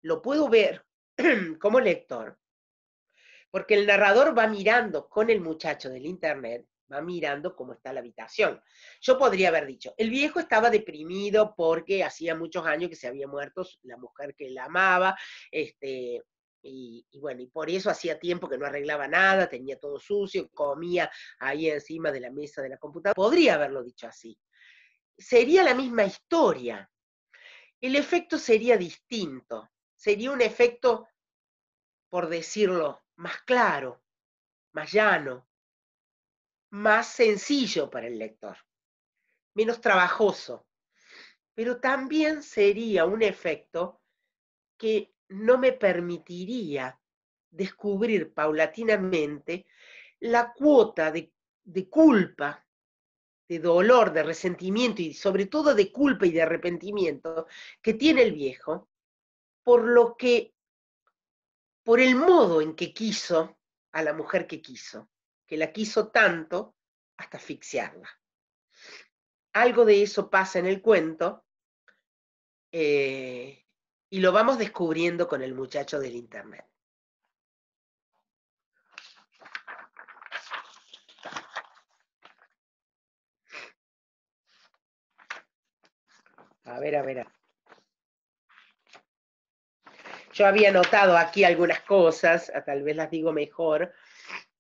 lo puedo ver [clears throat] como lector porque el narrador va mirando con el muchacho del internet, va mirando cómo está la habitación. Yo podría haber dicho, el viejo estaba deprimido porque hacía muchos años que se había muerto la mujer que él amaba, este, y, bueno, y por eso hacía tiempo que no arreglaba nada, tenía todo sucio, comía ahí encima de la mesa de la computadora. Podría haberlo dicho así. Sería la misma historia. El efecto sería distinto. Sería un efecto, por decirlo más claro, más llano, más sencillo para el lector, menos trabajoso, pero también sería un efecto que no me permitiría descubrir paulatinamente la cuota de, culpa, de dolor, de resentimiento y sobre todo de culpa y de arrepentimiento que tiene el viejo por lo que por el modo en que quiso a la mujer que quiso, que la quiso tanto hasta asfixiarla. Algo de eso pasa en el cuento eh, y lo vamos descubriendo con el muchacho del Internet. A ver, a ver. A ver. Yo había notado aquí algunas cosas, tal vez las digo mejor.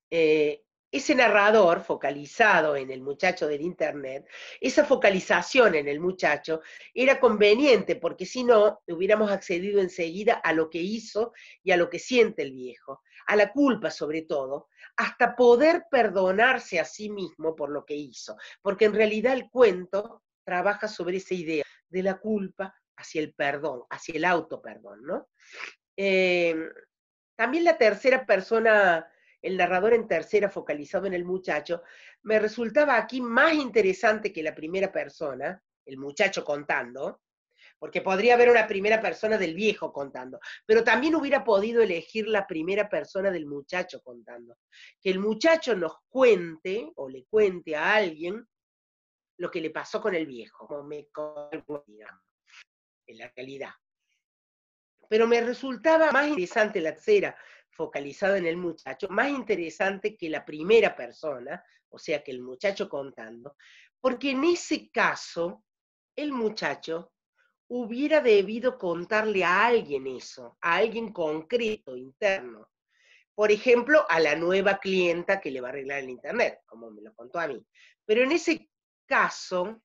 Eh, ese narrador focalizado en el muchacho del Internet, esa focalización en el muchacho era conveniente porque si no, hubiéramos accedido enseguida a lo que hizo y a lo que siente el viejo, a la culpa sobre todo, hasta poder perdonarse a sí mismo por lo que hizo, porque en realidad el cuento trabaja sobre esa idea de la culpa hacia el perdón, hacia el auto perdón, ¿no? Em, también la tercera persona, el narrador en tercera focalizado en el muchacho, me resultaba aquí más interesante que la primera persona, el muchacho contando, porque podría haber una primera persona del viejo contando, pero también hubiera podido elegir la primera persona del muchacho contando. Que el muchacho nos cuente o le cuente a alguien lo que le pasó con el viejo, como me digamos en la realidad. Pero me resultaba más interesante la tercera focalizada en el muchacho, más interesante que la primera persona, o sea, que el muchacho contando, porque en ese caso el muchacho hubiera debido contarle a alguien eso, a alguien concreto, interno. Por ejemplo, a la nueva clienta que le va a arreglar el Internet, como me lo contó a mí. Pero en ese caso,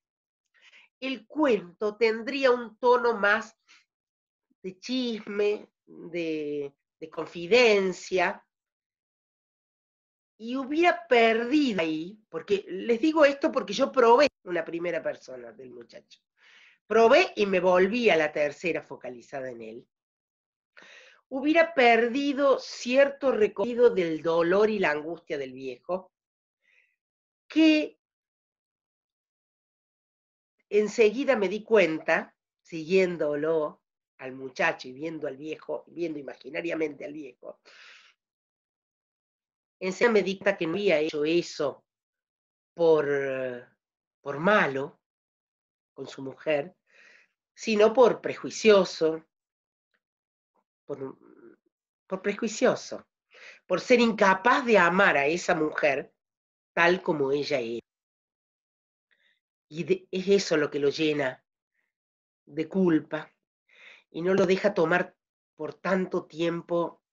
el cuento tendría un tono más de chisme, de, de confidencia, y hubiera perdido ahí, porque les digo esto porque yo probé una primera persona del muchacho. Probé y me volví a la tercera focalizada en él. Hubiera perdido cierto recorrido del dolor y la angustia del viejo, que enseguida me di cuenta, siguiéndolo al muchacho y viendo al viejo, viendo imaginariamente al viejo, enseguida me di que no había hecho eso por, por malo con su mujer, sino por prejuicioso, por, por prejuicioso, por ser incapaz de amar a esa mujer tal como ella es. Y es eso lo que lo llena de culpa y no lo deja tomar por tanto tiempo,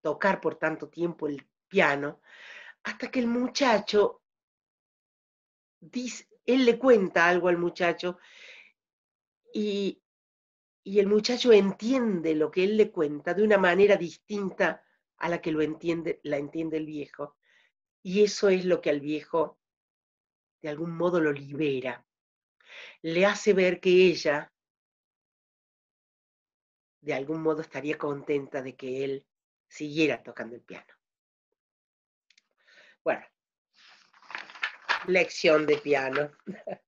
tocar por tanto tiempo el piano, hasta que el muchacho, dice, él le cuenta algo al muchacho y, y el muchacho entiende lo que él le cuenta de una manera distinta a la que lo entiende, la entiende el viejo. Y eso es lo que al viejo de algún modo lo libera. Le hace ver que ella de algún modo estaría contenta de que él siguiera tocando el piano. Bueno, lección de piano. [laughs]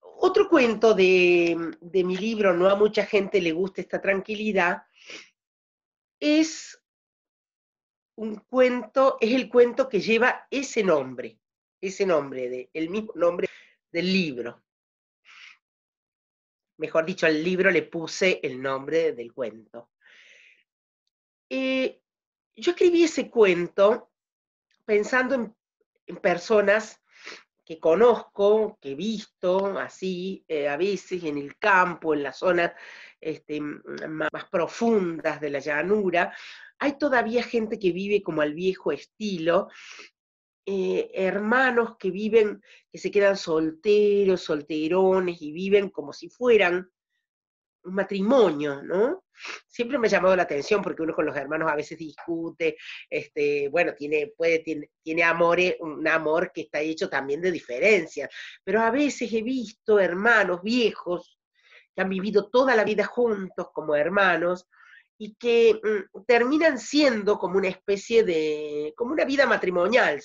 Otro cuento de, de, mi libro, No a mucha gente le gusta esta tranquilidad, es un cuento, es el cuento que lleva ese nombre, ese nombre, de, el mismo nombre del libro. Mejor dicho, al libro le puse el nombre del cuento. Eh, yo escribí ese cuento pensando en, personas que conozco, que he visto así, eh, a veces en el campo, en las zonas este, más, profundas de la llanura, hay todavía gente que vive como al viejo estilo, eh, hermanos que viven, que se quedan solteros, solterones y viven como si fueran un matrimonio, ¿no? Siempre me ha llamado la atención porque uno con los hermanos a veces discute, este, bueno, tiene, puede, tiene, tiene un amor que está hecho también de diferencias, pero a veces he visto hermanos viejos que han vivido toda la vida juntos como hermanos y que mm, terminan siendo como una especie de, como una vida matrimonial,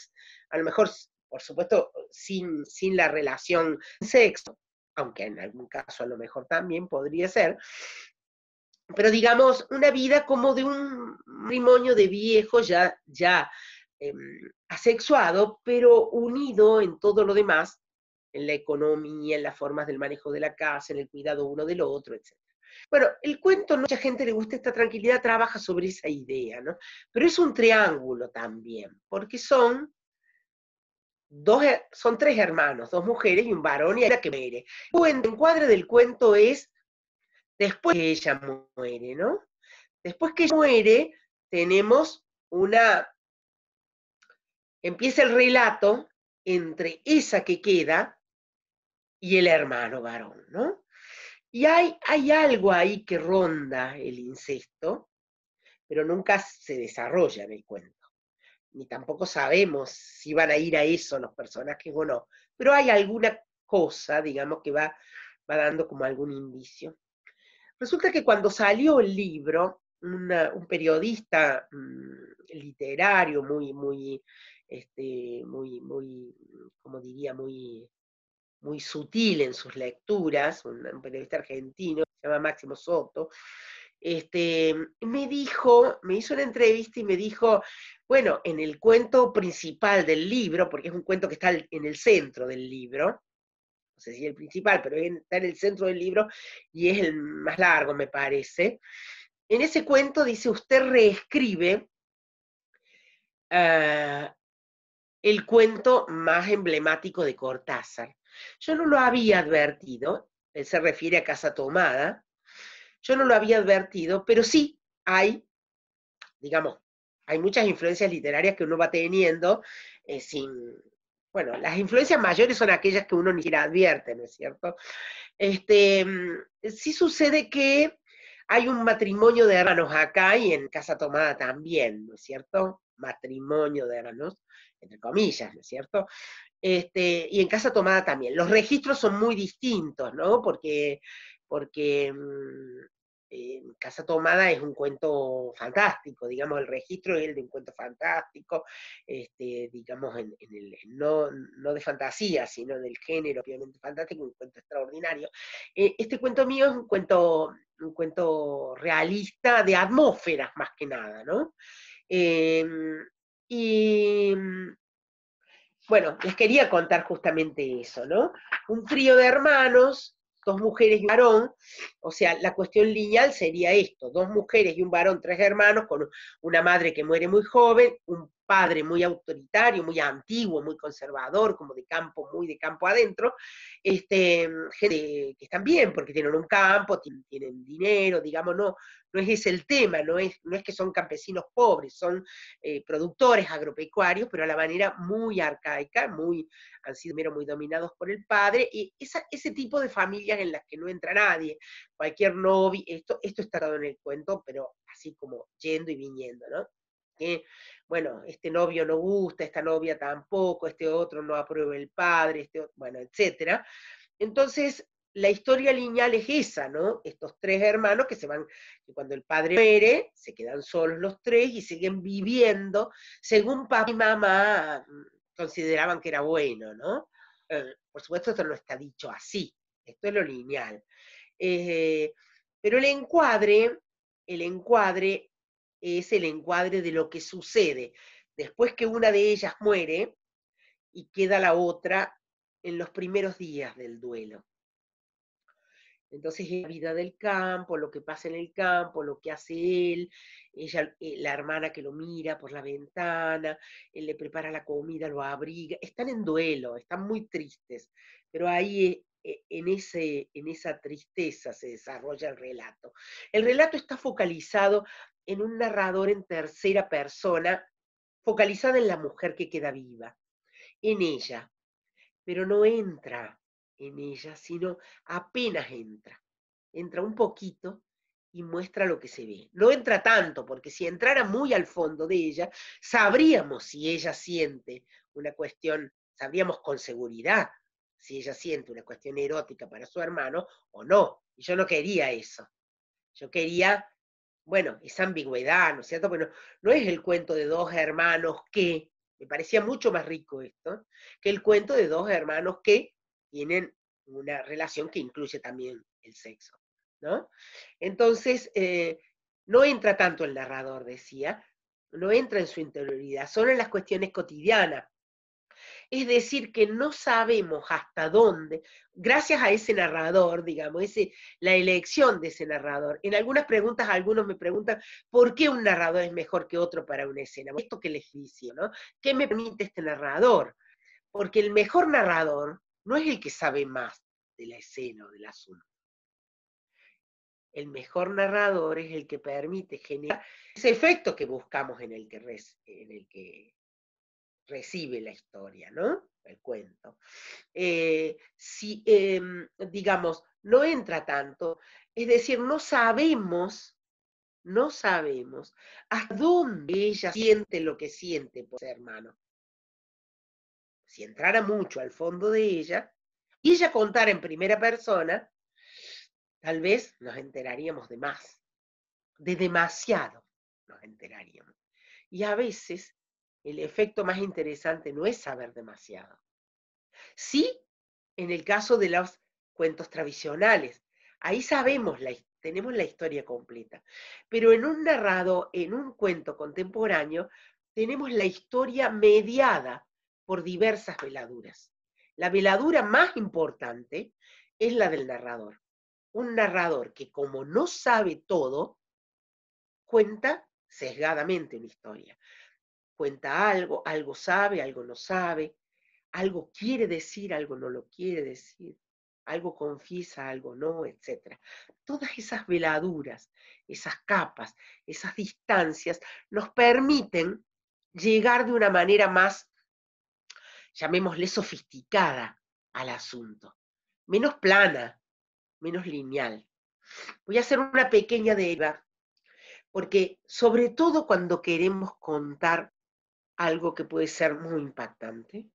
a lo mejor, por supuesto, sin, sin la relación sexo, aunque en algún caso a lo mejor también podría ser, pero digamos, una vida como de un matrimonio de viejo ya, ya em, asexuado, pero unido en todo lo demás, en la economía, en las formas del manejo de la casa, en el cuidado uno del otro, etc. Bueno, el cuento, no mucha gente le gusta esta tranquilidad, trabaja sobre esa idea, ¿no? Pero es un triángulo también, porque son dos, son tres hermanos, dos mujeres y un varón y la que muere. El encuadre del cuento es después que ella muere, ¿no? Después que ella muere, tenemos una, empieza el relato entre esa que queda y el hermano varón, ¿no? Y hay, hay algo ahí que ronda el incesto, pero nunca se desarrolla en el cuento ni tampoco sabemos si van a ir a eso los personajes o no, pero hay alguna cosa, digamos, que va, va dando como algún indicio. Resulta que cuando salió el libro, un periodista mm, literario muy, muy, este, muy, muy, como diría, muy, muy sutil en sus lecturas, un periodista argentino, se llama Máximo Soto, este, me dijo, me hizo una entrevista y me dijo, bueno, en el cuento principal del libro, porque es un cuento que está en el centro del libro, no sé si el principal, pero está en el centro del libro y es el más largo, me parece. En ese cuento dice, usted reescribe ah, el cuento más emblemático de Cortázar. Yo no lo había advertido, él se refiere a Casa Tomada, yo no lo había advertido, pero sí hay, digamos, hay muchas influencias literarias que uno va teniendo eh, sin, bueno, las influencias mayores son aquellas que uno ni siquiera advierte, ¿no es cierto? Este, sí sucede que hay un matrimonio de hermanos acá y en Casa Tomada también, ¿no es cierto? Matrimonio de hermanos, entre comillas, ¿no es cierto? Este, y en Casa Tomada también. Los registros son muy distintos, ¿no? Porque, porque mm, en Casa Tomada es un cuento fantástico, digamos, el registro es el de un cuento fantástico, este, digamos, en, el, no, no, de fantasía, sino del género, obviamente fantástico, un cuento extraordinario. Eh, este cuento mío es un cuento, un cuento realista de atmósferas más que nada, ¿no? Em, y bueno, les quería contar justamente eso, ¿no? Un trío de hermanos dos mujeres y un varón, o sea, la cuestión lineal sería esto, dos mujeres y un varón, tres hermanos, con una madre que muere muy joven, un padre muy autoritario, muy antiguo, muy conservador, como de campo, muy de campo adentro, este, gente que están bien porque tienen un campo, tienen, dinero, digamos, no, no es ese el tema, no es, no es que son campesinos pobres, son eh, productores agropecuarios, pero a la manera muy arcaica, muy, han sido muy dominados por el padre, y ese tipo de familias en las que no entra nadie, cualquier novio, esto, esto está dado en el cuento, pero así como yendo y viniendo, ¿no? Que, bueno, este novio no gusta, esta novia tampoco, este otro no aprueba el padre, este bueno, etcétera. Entonces, la historia lineal es esa, ¿no? Estos tres hermanos que se van, que cuando el padre muere, se quedan solos los tres y siguen viviendo según papá y mamá mm, consideraban que era bueno, ¿no? Eh, por supuesto, esto no está dicho así, esto es lo lineal. Eh, pero el encuadre, el encuadre es el encuadre de lo que sucede después que una de ellas muere y queda la otra en los primeros días del duelo. Entonces, la vida del campo, lo que pasa en el campo, lo que hace él, ella, eh, la hermana que lo mira por la ventana, él le prepara la comida, lo abriga, están en duelo, están muy tristes, pero ahí eh, en, ese, en esa tristeza se desarrolla el relato. El relato está focalizado en un narrador en tercera persona, focalizada en la mujer que queda viva, en ella, pero no entra en ella, sino apenas entra. Entra un poquito y muestra lo que se ve. No entra tanto, porque si entrara muy al fondo de ella, sabríamos si ella siente una cuestión, sabríamos con seguridad si ella siente una cuestión erótica para su hermano o no. Y yo no quería eso. Yo quería bueno, esa ambigüedad, ¿no es cierto? Bueno, no es el cuento de dos hermanos que, me parecía mucho más rico esto, que el cuento de dos hermanos que tienen una relación que incluye también el sexo, ¿no? Entonces, eh, no entra tanto el narrador, decía, no entra en su interioridad, son en las cuestiones cotidianas, es decir, que no sabemos hasta dónde, gracias a ese narrador, digamos, ese, la elección de ese narrador. En algunas preguntas, algunos me preguntan, ¿por qué un narrador es mejor que otro para una escena? Esto que les dice, ¿no? ¿Qué me permite este narrador? Porque el mejor narrador no es el que sabe más de la escena o del asunto. El mejor narrador es el que permite generar ese efecto que buscamos en el que, en el que recibe la historia, ¿no? El cuento. Eh, si, em, digamos, no entra tanto, es decir, no sabemos, no sabemos a dónde ella siente lo que siente por ser hermano. Si entrara mucho al fondo de ella, y ella contara en primera persona, tal vez nos enteraríamos de más, de demasiado nos enteraríamos. Y a veces el efecto más interesante no es saber demasiado. Sí, en el caso de los cuentos tradicionales, ahí sabemos, la, tenemos la historia completa. Pero en un narrado, en un cuento contemporáneo, tenemos la historia mediada por diversas veladuras. La veladura más importante es la del narrador. Un narrador que como no sabe todo, cuenta sesgadamente una historia cuenta algo, algo sabe, algo no sabe, algo quiere decir, algo no lo quiere decir, algo confiesa, algo no, etc. Todas esas veladuras, esas capas, esas distancias nos permiten llegar de una manera más, llamémosle sofisticada al asunto, menos plana, menos lineal. Voy a hacer una pequeña deriva, porque sobre todo cuando queremos contar algo que puede ser muy impactante,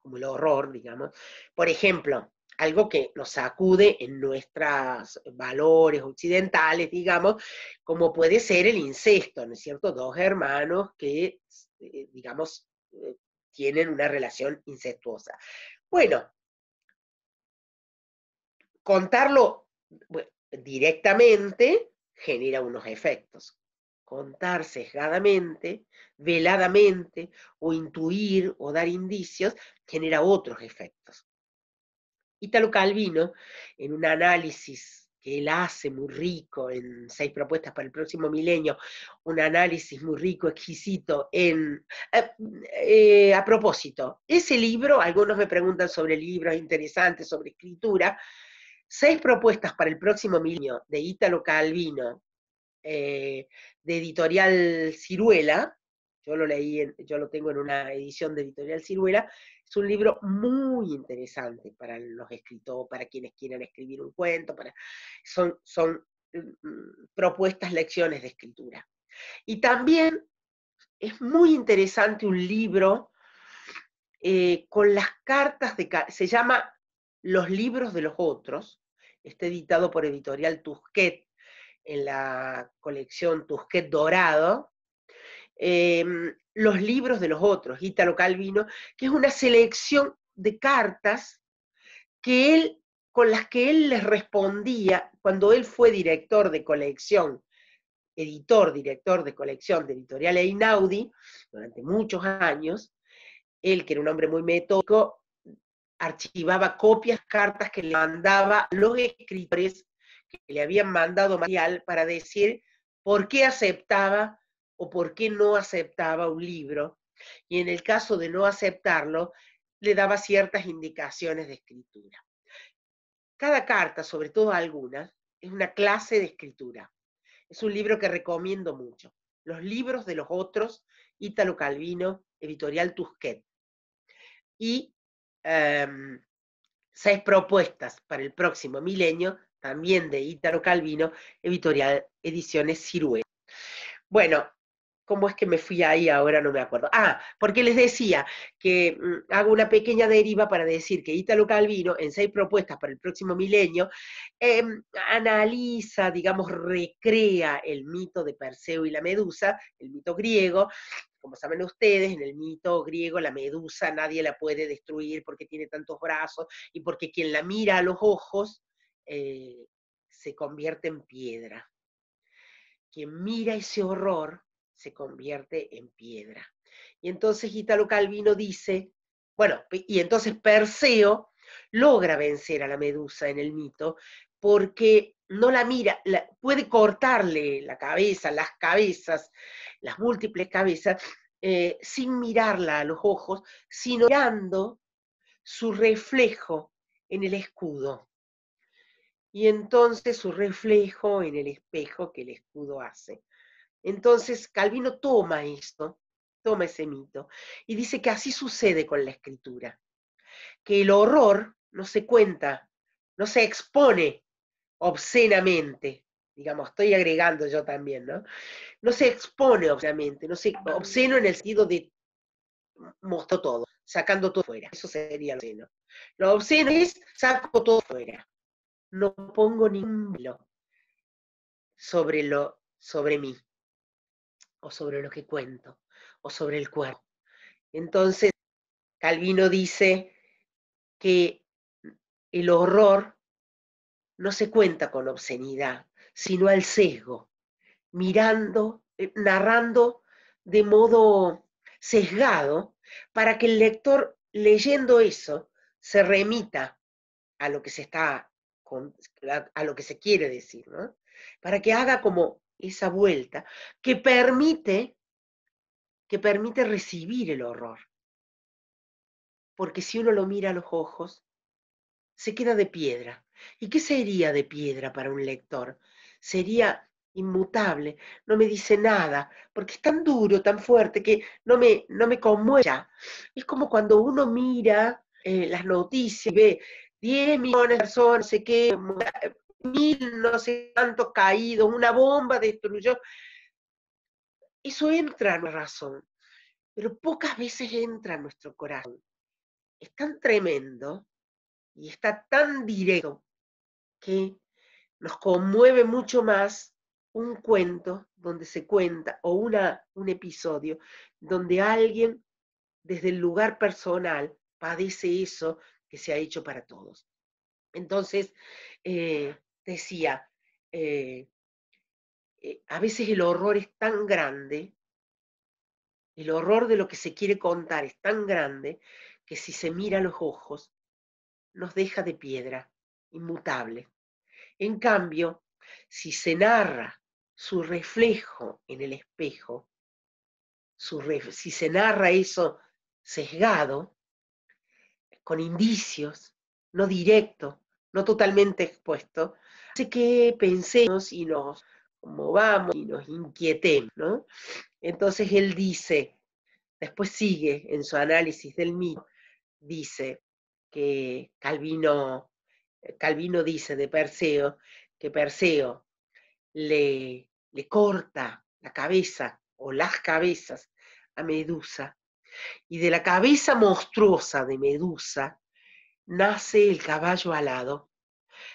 como el horror, digamos, por ejemplo, algo que nos sacude en nuestros valores occidentales, digamos, como puede ser el incesto, ¿no es cierto? Dos hermanos que, eh, digamos, eh, tienen una relación incestuosa. Bueno, contarlo directamente genera unos efectos. Contar sesgadamente, veladamente, o intuir o dar indicios, genera otros efectos. Italo Calvino, en un análisis que él hace muy rico en seis propuestas para el próximo milenio, un análisis muy rico, exquisito, en... Eh, eh, a propósito, ese libro, algunos me preguntan sobre libros interesantes, sobre escritura, seis propuestas para el próximo milenio de Ítalo Calvino, eh, de editorial Ciruela, yo lo leí, yo lo tengo en una edición de editorial Ciruela, es un libro muy interesante para los escritores, para quienes quieran escribir un cuento, para, son, son mm, propuestas, lecciones de escritura. Y también es muy interesante un libro eh, con las cartas de... Se llama Los libros de los otros, está editado por Editorial Tusquet en la colección Tusquet Dorado, Em, los libros de los otros, Ítalo Calvino, que es una selección de cartas que él, con las que él les respondía cuando él fue director de colección, editor, director de colección de Editorial Einaudi, durante muchos años, él, que era un hombre muy metódico, archivaba copias, cartas que le mandaba los escritores que le habían mandado material para decir por qué aceptaba o por qué no aceptaba un libro, y en el caso de no aceptarlo, le daba ciertas indicaciones de escritura. Cada carta, sobre todo algunas, es una clase de escritura. Es un libro que recomiendo mucho. Los libros de los otros, Ítalo Calvino, editorial Tusquet. Y em, seis propuestas para el próximo milenio, también de Ítalo Calvino, editorial Ediciones Ciruela. Bueno, ¿Cómo es que me fui ahí? Ahora no me acuerdo. Ah, porque les decía que mm, hago una pequeña deriva para decir que Ítalo Calvino, en seis propuestas para el próximo milenio, em, analiza, digamos, recrea el mito de Perseo y la Medusa, el mito griego. Como saben ustedes, en el mito griego la medusa nadie la puede destruir porque tiene tantos brazos y porque quien la mira a los ojos eh, se convierte en piedra. Quien mira ese horror se convierte en piedra. Y entonces Italo Calvino dice, bueno, y entonces Perseo logra vencer a la medusa en el mito porque no la mira, puede cortarle la cabeza, las cabezas, las múltiples cabezas, eh, sin mirarla a los ojos, sino mirando su reflejo en el escudo. Y entonces su reflejo en el espejo que el escudo hace. Entonces Calvino toma esto, toma ese mito, y dice que así sucede con la escritura, que el horror no se cuenta, no se expone obscenamente, digamos, estoy agregando yo también, ¿no? No se expone obscenamente, no se, obsceno en el sentido de mostró todo, sacando todo fuera, eso sería lo obsceno. Lo obsceno es saco todo fuera, no pongo ningún velo sobre, lo, sobre mí o sobre lo que cuento, o sobre el cuerpo. Entonces, Calvino dice que el horror no se cuenta con obscenidad, sino al sesgo, mirando, eh, narrando de modo sesgado para que el lector leyendo eso se remita a lo que se está a lo que se quiere decir, ¿no? Para que haga como esa vuelta que permite, que permite recibir el horror. Porque si uno lo mira a los ojos, se queda de piedra. ¿Y qué sería de piedra para un lector? Sería inmutable, no me dice nada, porque es tan duro, tan fuerte, que no me, no me conmueve. Es como cuando uno mira eh, las noticias y ve 10 millones de personas, no sé qué, mil, no sé cuántos caídos, una bomba destruyó. Eso entra en la razón, pero pocas veces entra en nuestro corazón. Es tan tremendo y está tan directo que nos conmueve mucho más un cuento donde se cuenta o una, un episodio donde alguien desde el lugar personal padece eso que se ha hecho para todos. Entonces, eh, decía, eh, eh, a veces el horror es tan grande, el horror de lo que se quiere contar es tan grande, que si se mira a los ojos, nos deja de piedra, inmutable. En cambio, si se narra su reflejo en el espejo, si se narra eso sesgado, con indicios, no directo, no totalmente expuesto, hace que pensemos y nos movamos y nos inquietemos, ¿no? Entonces él dice, después sigue en su análisis del mito, dice que Calvino, Calvino dice de Perseo, que Perseo le, le corta la cabeza o las cabezas a Medusa, y de la cabeza monstruosa de Medusa nace el caballo alado,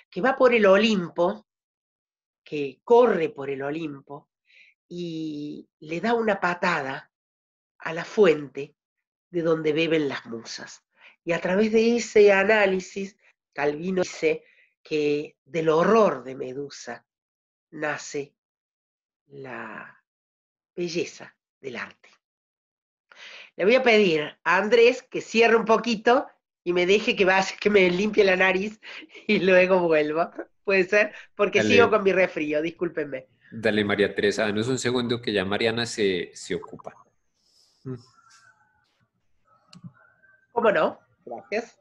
que va por el Olimpo, que corre por el Olimpo y le da una patada a la fuente de donde beben las musas. Y a través de ese análisis, Calvino dice que del horror de Medusa nace la belleza del arte. Le voy a pedir a Andrés que cierre un poquito y me deje que vaya, que me limpie la nariz y luego vuelva. Puede ser, porque sigo con mi refrío, discúlpenme. Dale, María Teresa, danos un segundo que ya Mariana se, se ocupa. ¿Cómo no? Gracias.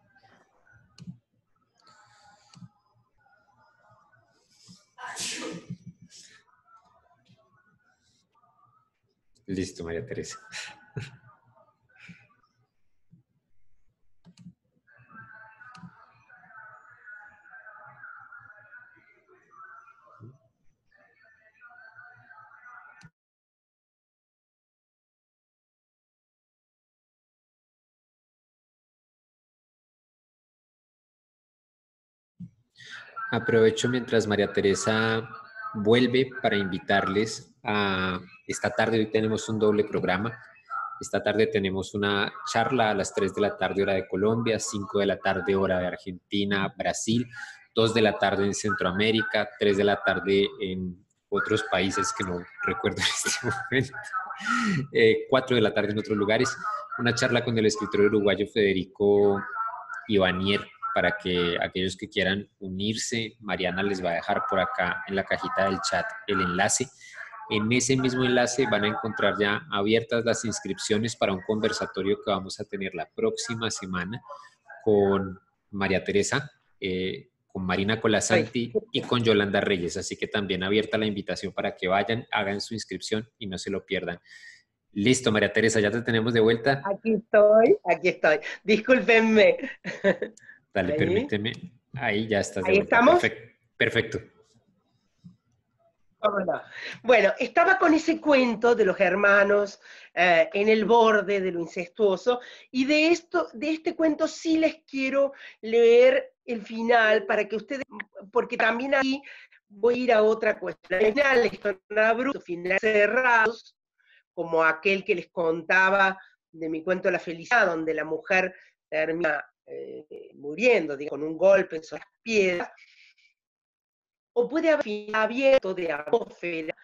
Listo, María Teresa. Aprovecho mientras María Teresa vuelve para invitarles a esta tarde. Hoy tenemos un doble programa. Esta tarde tenemos una charla a las 3 de la tarde hora de Colombia, 5 de la tarde hora de Argentina, Brasil, 2 de la tarde en Centroamérica, 3 de la tarde en otros países que no recuerdo en este [laughs] momento, 4 eh, de la tarde en otros lugares. Una charla con el escritor uruguayo Federico Ivanier para que aquellos que quieran unirse, Mariana les va a dejar por acá en la cajita del chat el enlace. En ese mismo enlace van a encontrar ya abiertas las inscripciones para un conversatorio que vamos a tener la próxima semana con María Teresa, eh, con Marina Colasanti y con Yolanda Reyes. Así que también abierta la invitación para que vayan, hagan su inscripción y no se lo pierdan. Listo, María Teresa, ya te tenemos de vuelta. Aquí estoy, aquí estoy. Discúlpenme. [laughs] Dale, permíteme. Ahí ya estás. Ahí estamos. Perfecto. Bueno, estaba con ese cuento de los hermanos eh, en el borde de lo incestuoso y de esto, de este cuento sí les quiero leer el final para que ustedes, porque también ahí voy a ir a otra cuestión. Finales son abruptos, finales cerrados, como aquel que les contaba de mi cuento La felicidad, donde la mujer termina eh, muriendo, con un golpe sobre las piedras, o puede haber abierto de atmósfera,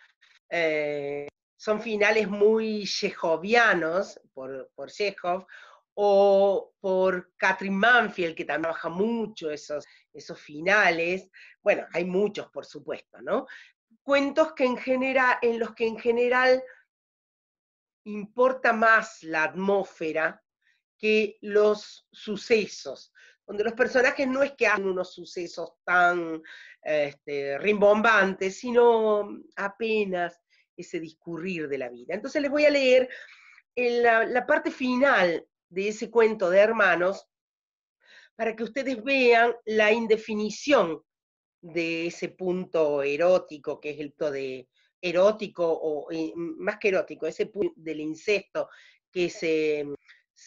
eh, son finales muy chejovianos por, por Chekhov, o por Catherine Manfield, que también trabaja mucho esos, esos finales. Bueno, hay muchos, por supuesto, ¿no? Cuentos que en, en los que en general importa más la atmósfera que los sucesos. donde los personajes no es que hagan unos sucesos tan este, rimbombantes, sino apenas ese discurrir de la vida. Entonces les voy a leer la, parte final de ese cuento de hermanos para que ustedes vean la indefinición de ese punto erótico, que es el de erótico, o eh, más que erótico, ese punto del incesto que se,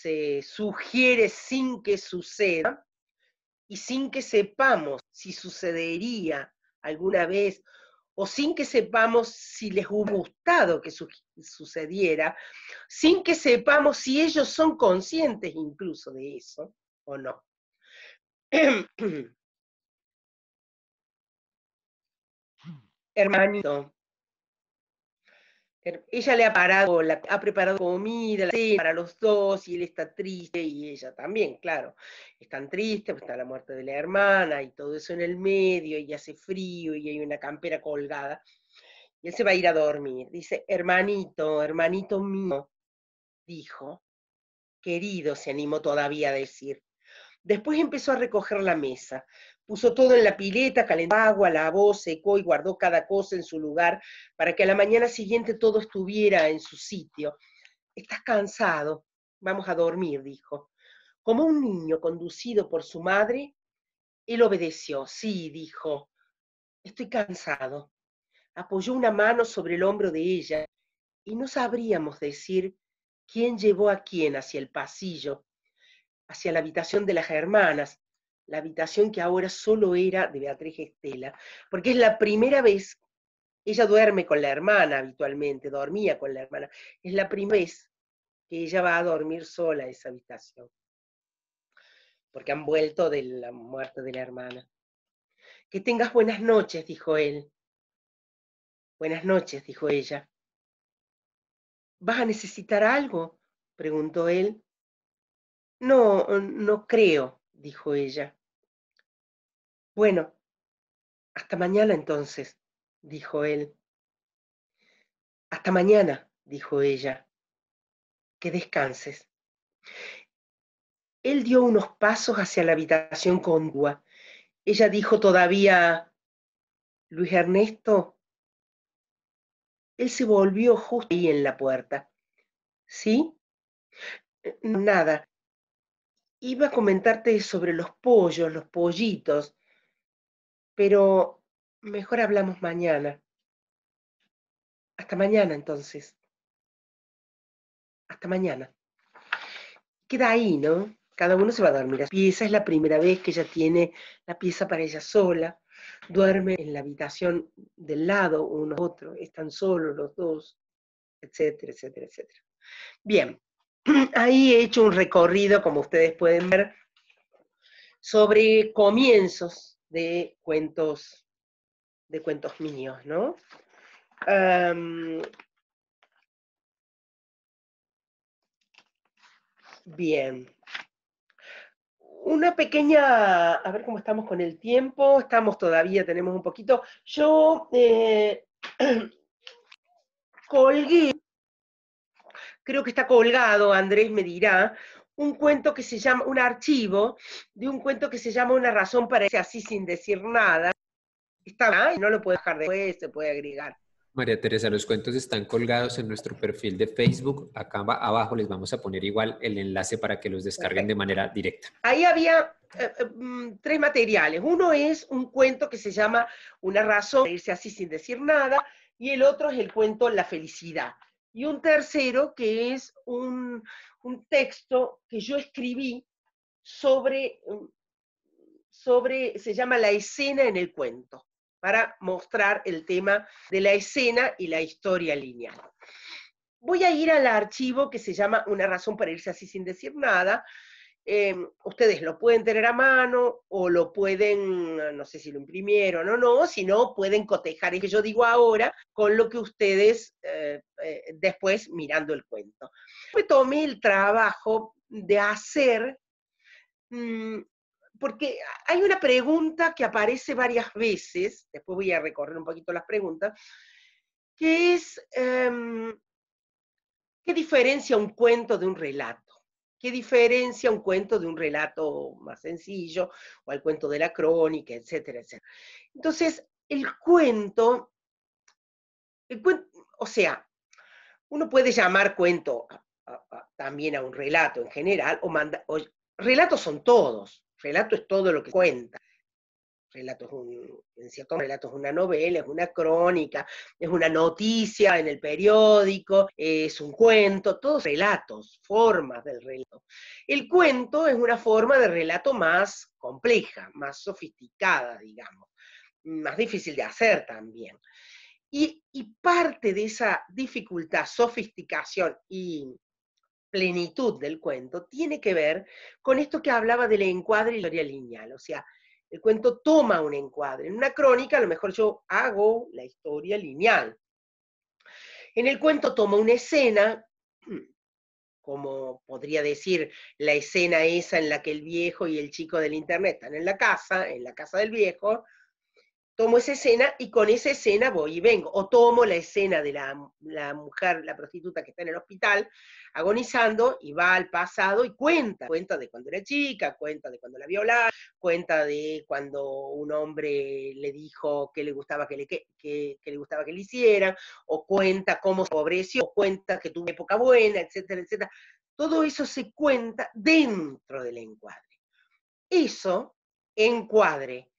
se sugiere sin que suceda y sin que sepamos si sucedería alguna vez o sin que sepamos si les hubiera gustado que sucediera, sin que sepamos si ellos son conscientes incluso de eso o no. [clears throat] Hermanito, ella le ha parado, ha preparado comida para los dos y él está triste y ella también, claro. Están tristes, pues está la muerte de la hermana y todo eso en el medio y hace frío y hay una campera colgada. Y él se va a ir a dormir. Dice, hermanito, hermanito mío, dijo, querido, se animó todavía a decir. Después empezó a recoger la mesa, puso todo en la pileta, calentó agua, lavó, secó y guardó cada cosa en su lugar para que a la mañana siguiente todo estuviera en su sitio. Estás cansado, vamos a dormir, dijo. Como un niño conducido por su madre, él obedeció. Sí, dijo, estoy cansado. Apoyó una mano sobre el hombro de ella y no sabríamos decir quién llevó a quién hacia el pasillo, hacia la habitación de las hermanas, la habitación que ahora solo era de Beatriz Estela, porque es la primera vez, ella duerme con la hermana habitualmente, dormía con la hermana, es la primera vez que ella va a dormir sola a esa habitación, porque han vuelto de la muerte de la hermana. Que tengas buenas noches, dijo él. Buenas noches, dijo ella. ¿Vas a necesitar algo? preguntó él. No, no creo, dijo ella. Bueno, hasta mañana entonces, dijo él. Hasta mañana, dijo ella. Que descanses. Él dio unos pasos hacia la habitación contigua. Ella dijo todavía, Luis Ernesto. Él se volvió justo ahí en la puerta. ¿Sí? Nada, iba a comentarte sobre los pollos, los pollitos, pero mejor hablamos mañana. Hasta mañana entonces. Hasta mañana. Queda ahí, ¿no? Cada uno se va a dormir. La pieza es la primera vez que ella tiene la pieza para ella sola. Duerme en la habitación del lado uno otro. Están solos los dos, etcétera, etcétera, etcétera. Bien, [clears throat] ahí he hecho un recorrido, como ustedes pueden ver, sobre comienzos de cuentos, de cuentos míos, ¿no? bien. Una pequeña, a ver cómo estamos con el tiempo, estamos todavía, tenemos un poquito. Yo eh, [clears throat] colgué creo que está colgado, Andrés me dirá, un cuento que se llama, un archivo de un cuento que se llama Una razón para irse así sin decir nada. Está y no lo puede dejar después, se puede agregar. María Teresa, los cuentos están colgados en nuestro perfil de Facebook. Acá abajo les vamos a poner igual el enlace para que los descarguen de manera directa. Ahí había eh, eh, mm, tres materiales. Uno es un cuento que se llama Una razón para irse así sin decir nada y el otro es el cuento La felicidad y un tercero que es un, texto que yo escribí sobre, mm, sobre, se llama La escena en el cuento, para mostrar el tema de la escena y la historia lineal. Voy a ir al archivo que se llama Una razón para irse así sin decir nada, Em, ustedes lo pueden tener a mano o lo pueden, no sé si lo imprimieron o no, si no, pueden cotejar el que yo digo ahora con lo que ustedes eh, eh, después mirando el cuento. Me tomé el trabajo de hacer, mm, porque hay una pregunta que aparece varias veces, después voy a recorrer un poquito las preguntas, que es, em, ¿qué diferencia un cuento de un relato? ¿Qué diferencia un cuento de un relato más sencillo o al cuento de la crónica, etcétera, etcétera? Entonces, el cuento, el o sea, uno puede llamar cuento también a un relato en general, o, manda, o relatos son todos, relato es todo lo que cuenta relato es un, en cierto relato es una novela, es una crónica, es una noticia en el periódico, es un cuento, todos relatos, formas del relato. El cuento es una forma de relato más compleja, más sofisticada, digamos, más difícil de hacer también. Y, parte de esa dificultad, sofisticación y plenitud del cuento tiene que ver con esto que hablaba del encuadre y la lineal, o sea, el cuento toma un encuadre. En una crónica a lo mejor yo hago la historia lineal. En el cuento toma una escena, [clears throat] como podría decir la escena esa en la que el viejo y el chico del internet están en la casa, en la casa del viejo, tomo esa escena y con esa escena voy y vengo. O tomo la escena de la, mujer, la prostituta que está en el hospital, agonizando, y va al pasado y cuenta. Cuenta de cuando era chica, cuenta de cuando la violaron, cuenta de cuando un hombre le dijo que le gustaba que le, que, le, gustaba que le hicieran, o cuenta cómo se pobreció, o cuenta que tuvo época buena, etcétera, etcétera. Todo eso se cuenta dentro del encuadre. Eso, encuadre,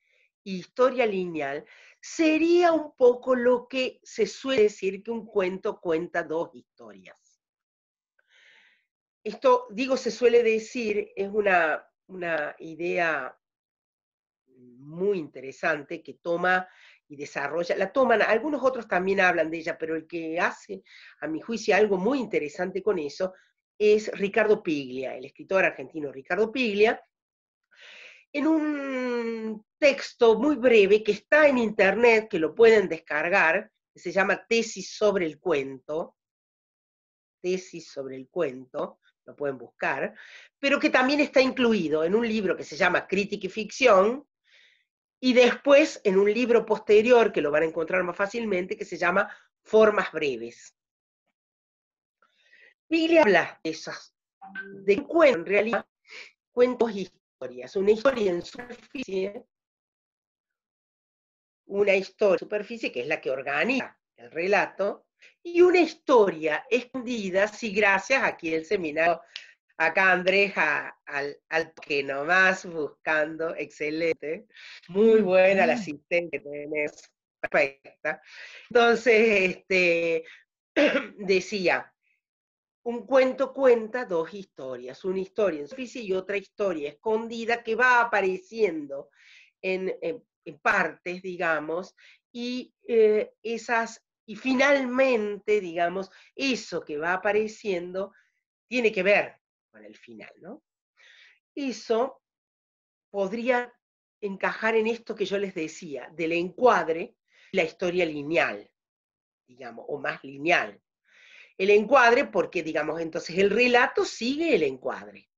historia lineal, sería un poco lo que se suele decir que un cuento cuenta dos historias. Esto, digo, se suele decir, es una, una idea muy interesante que toma y desarrolla, la toman, algunos otros también hablan de ella, pero el que hace, a mi juicio, algo muy interesante con eso es Ricardo Piglia, el escritor argentino Ricardo Piglia, en un texto muy breve que está en internet, que lo pueden descargar, que se llama Tesis sobre el cuento, Tesis sobre el cuento, lo pueden buscar, pero que también está incluido en un libro que se llama Crítica y Ficción, y después en un libro posterior, que lo van a encontrar más fácilmente, que se llama Formas Breves. Le habla de esas, de cuentos, en realidad, cuentos una historia en superficie, una historia en superficie que es la que organiza el relato, y una historia escondida, si gracias aquí el seminario, acá Andrés al, al que nomás buscando, excelente, muy buena la asistente tenés, perfecta. Entonces, este, [clears throat] decía, un cuento cuenta dos historias, una historia en superficie y otra historia escondida que va apareciendo en, partes, digamos, y eh, esas, y finalmente, digamos, eso que va apareciendo tiene que ver con el final, ¿no? Eso podría encajar en esto que yo les decía, del encuadre, la historia lineal, digamos, o más lineal el encuadre porque, digamos, entonces el relato sigue el encuadre.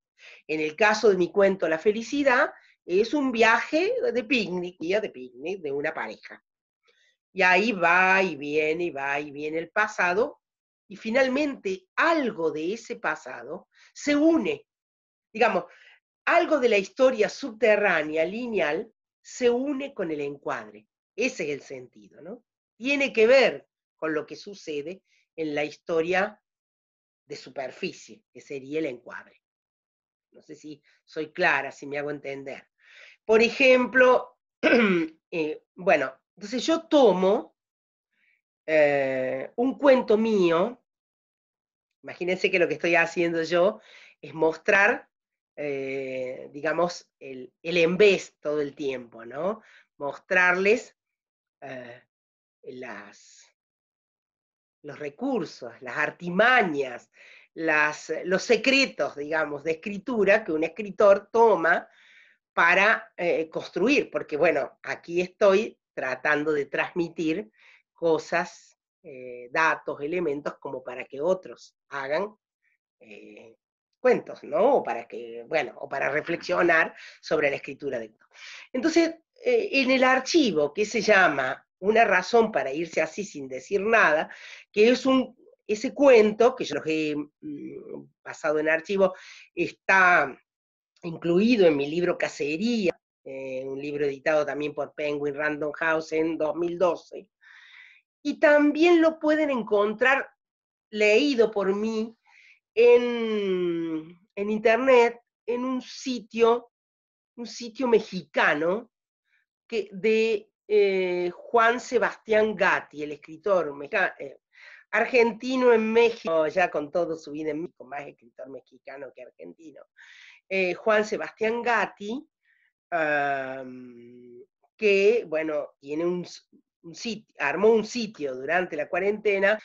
En el caso de mi cuento La felicidad, es un viaje de picnic, día de picnic de una pareja. Y ahí va y viene, y va y viene el pasado, y finalmente algo de ese pasado se une. Digamos, algo de la historia subterránea, lineal, se une con el encuadre. Ese es el sentido, ¿no? Tiene que ver con lo que sucede en la historia de superficie, que sería el encuadre. No sé si soy clara, si me hago entender. Por ejemplo, [clears throat] eh, bueno, entonces yo tomo eh, un cuento mío, imagínense que lo que estoy haciendo yo es mostrar, eh, digamos, el, el vez todo el tiempo, ¿no? Mostrarles las, los recursos, las artimañas, los secretos, digamos, de escritura que un escritor toma para eh, construir, porque bueno, aquí estoy tratando de transmitir cosas, eh, datos, elementos, como para que otros hagan eh, cuentos, ¿no? O para que, bueno, o para reflexionar sobre la escritura de Entonces, en el archivo que se llama una razón para irse así sin decir nada, que es un, ese cuento, que yo los he mm, pasado en archivo, está incluido en mi libro Cacería, eh, un libro editado también por Penguin Random House en 2012. Y también lo pueden encontrar leído por mí en, internet, en un sitio, un sitio mexicano que, de eh, Juan Sebastián Gatti, el escritor eh, argentino en México, ya con todo su vida en México, más escritor mexicano que argentino. Eh, Juan Sebastián Gatti, que, bueno, tiene un, sitio, armó un sitio durante la cuarentena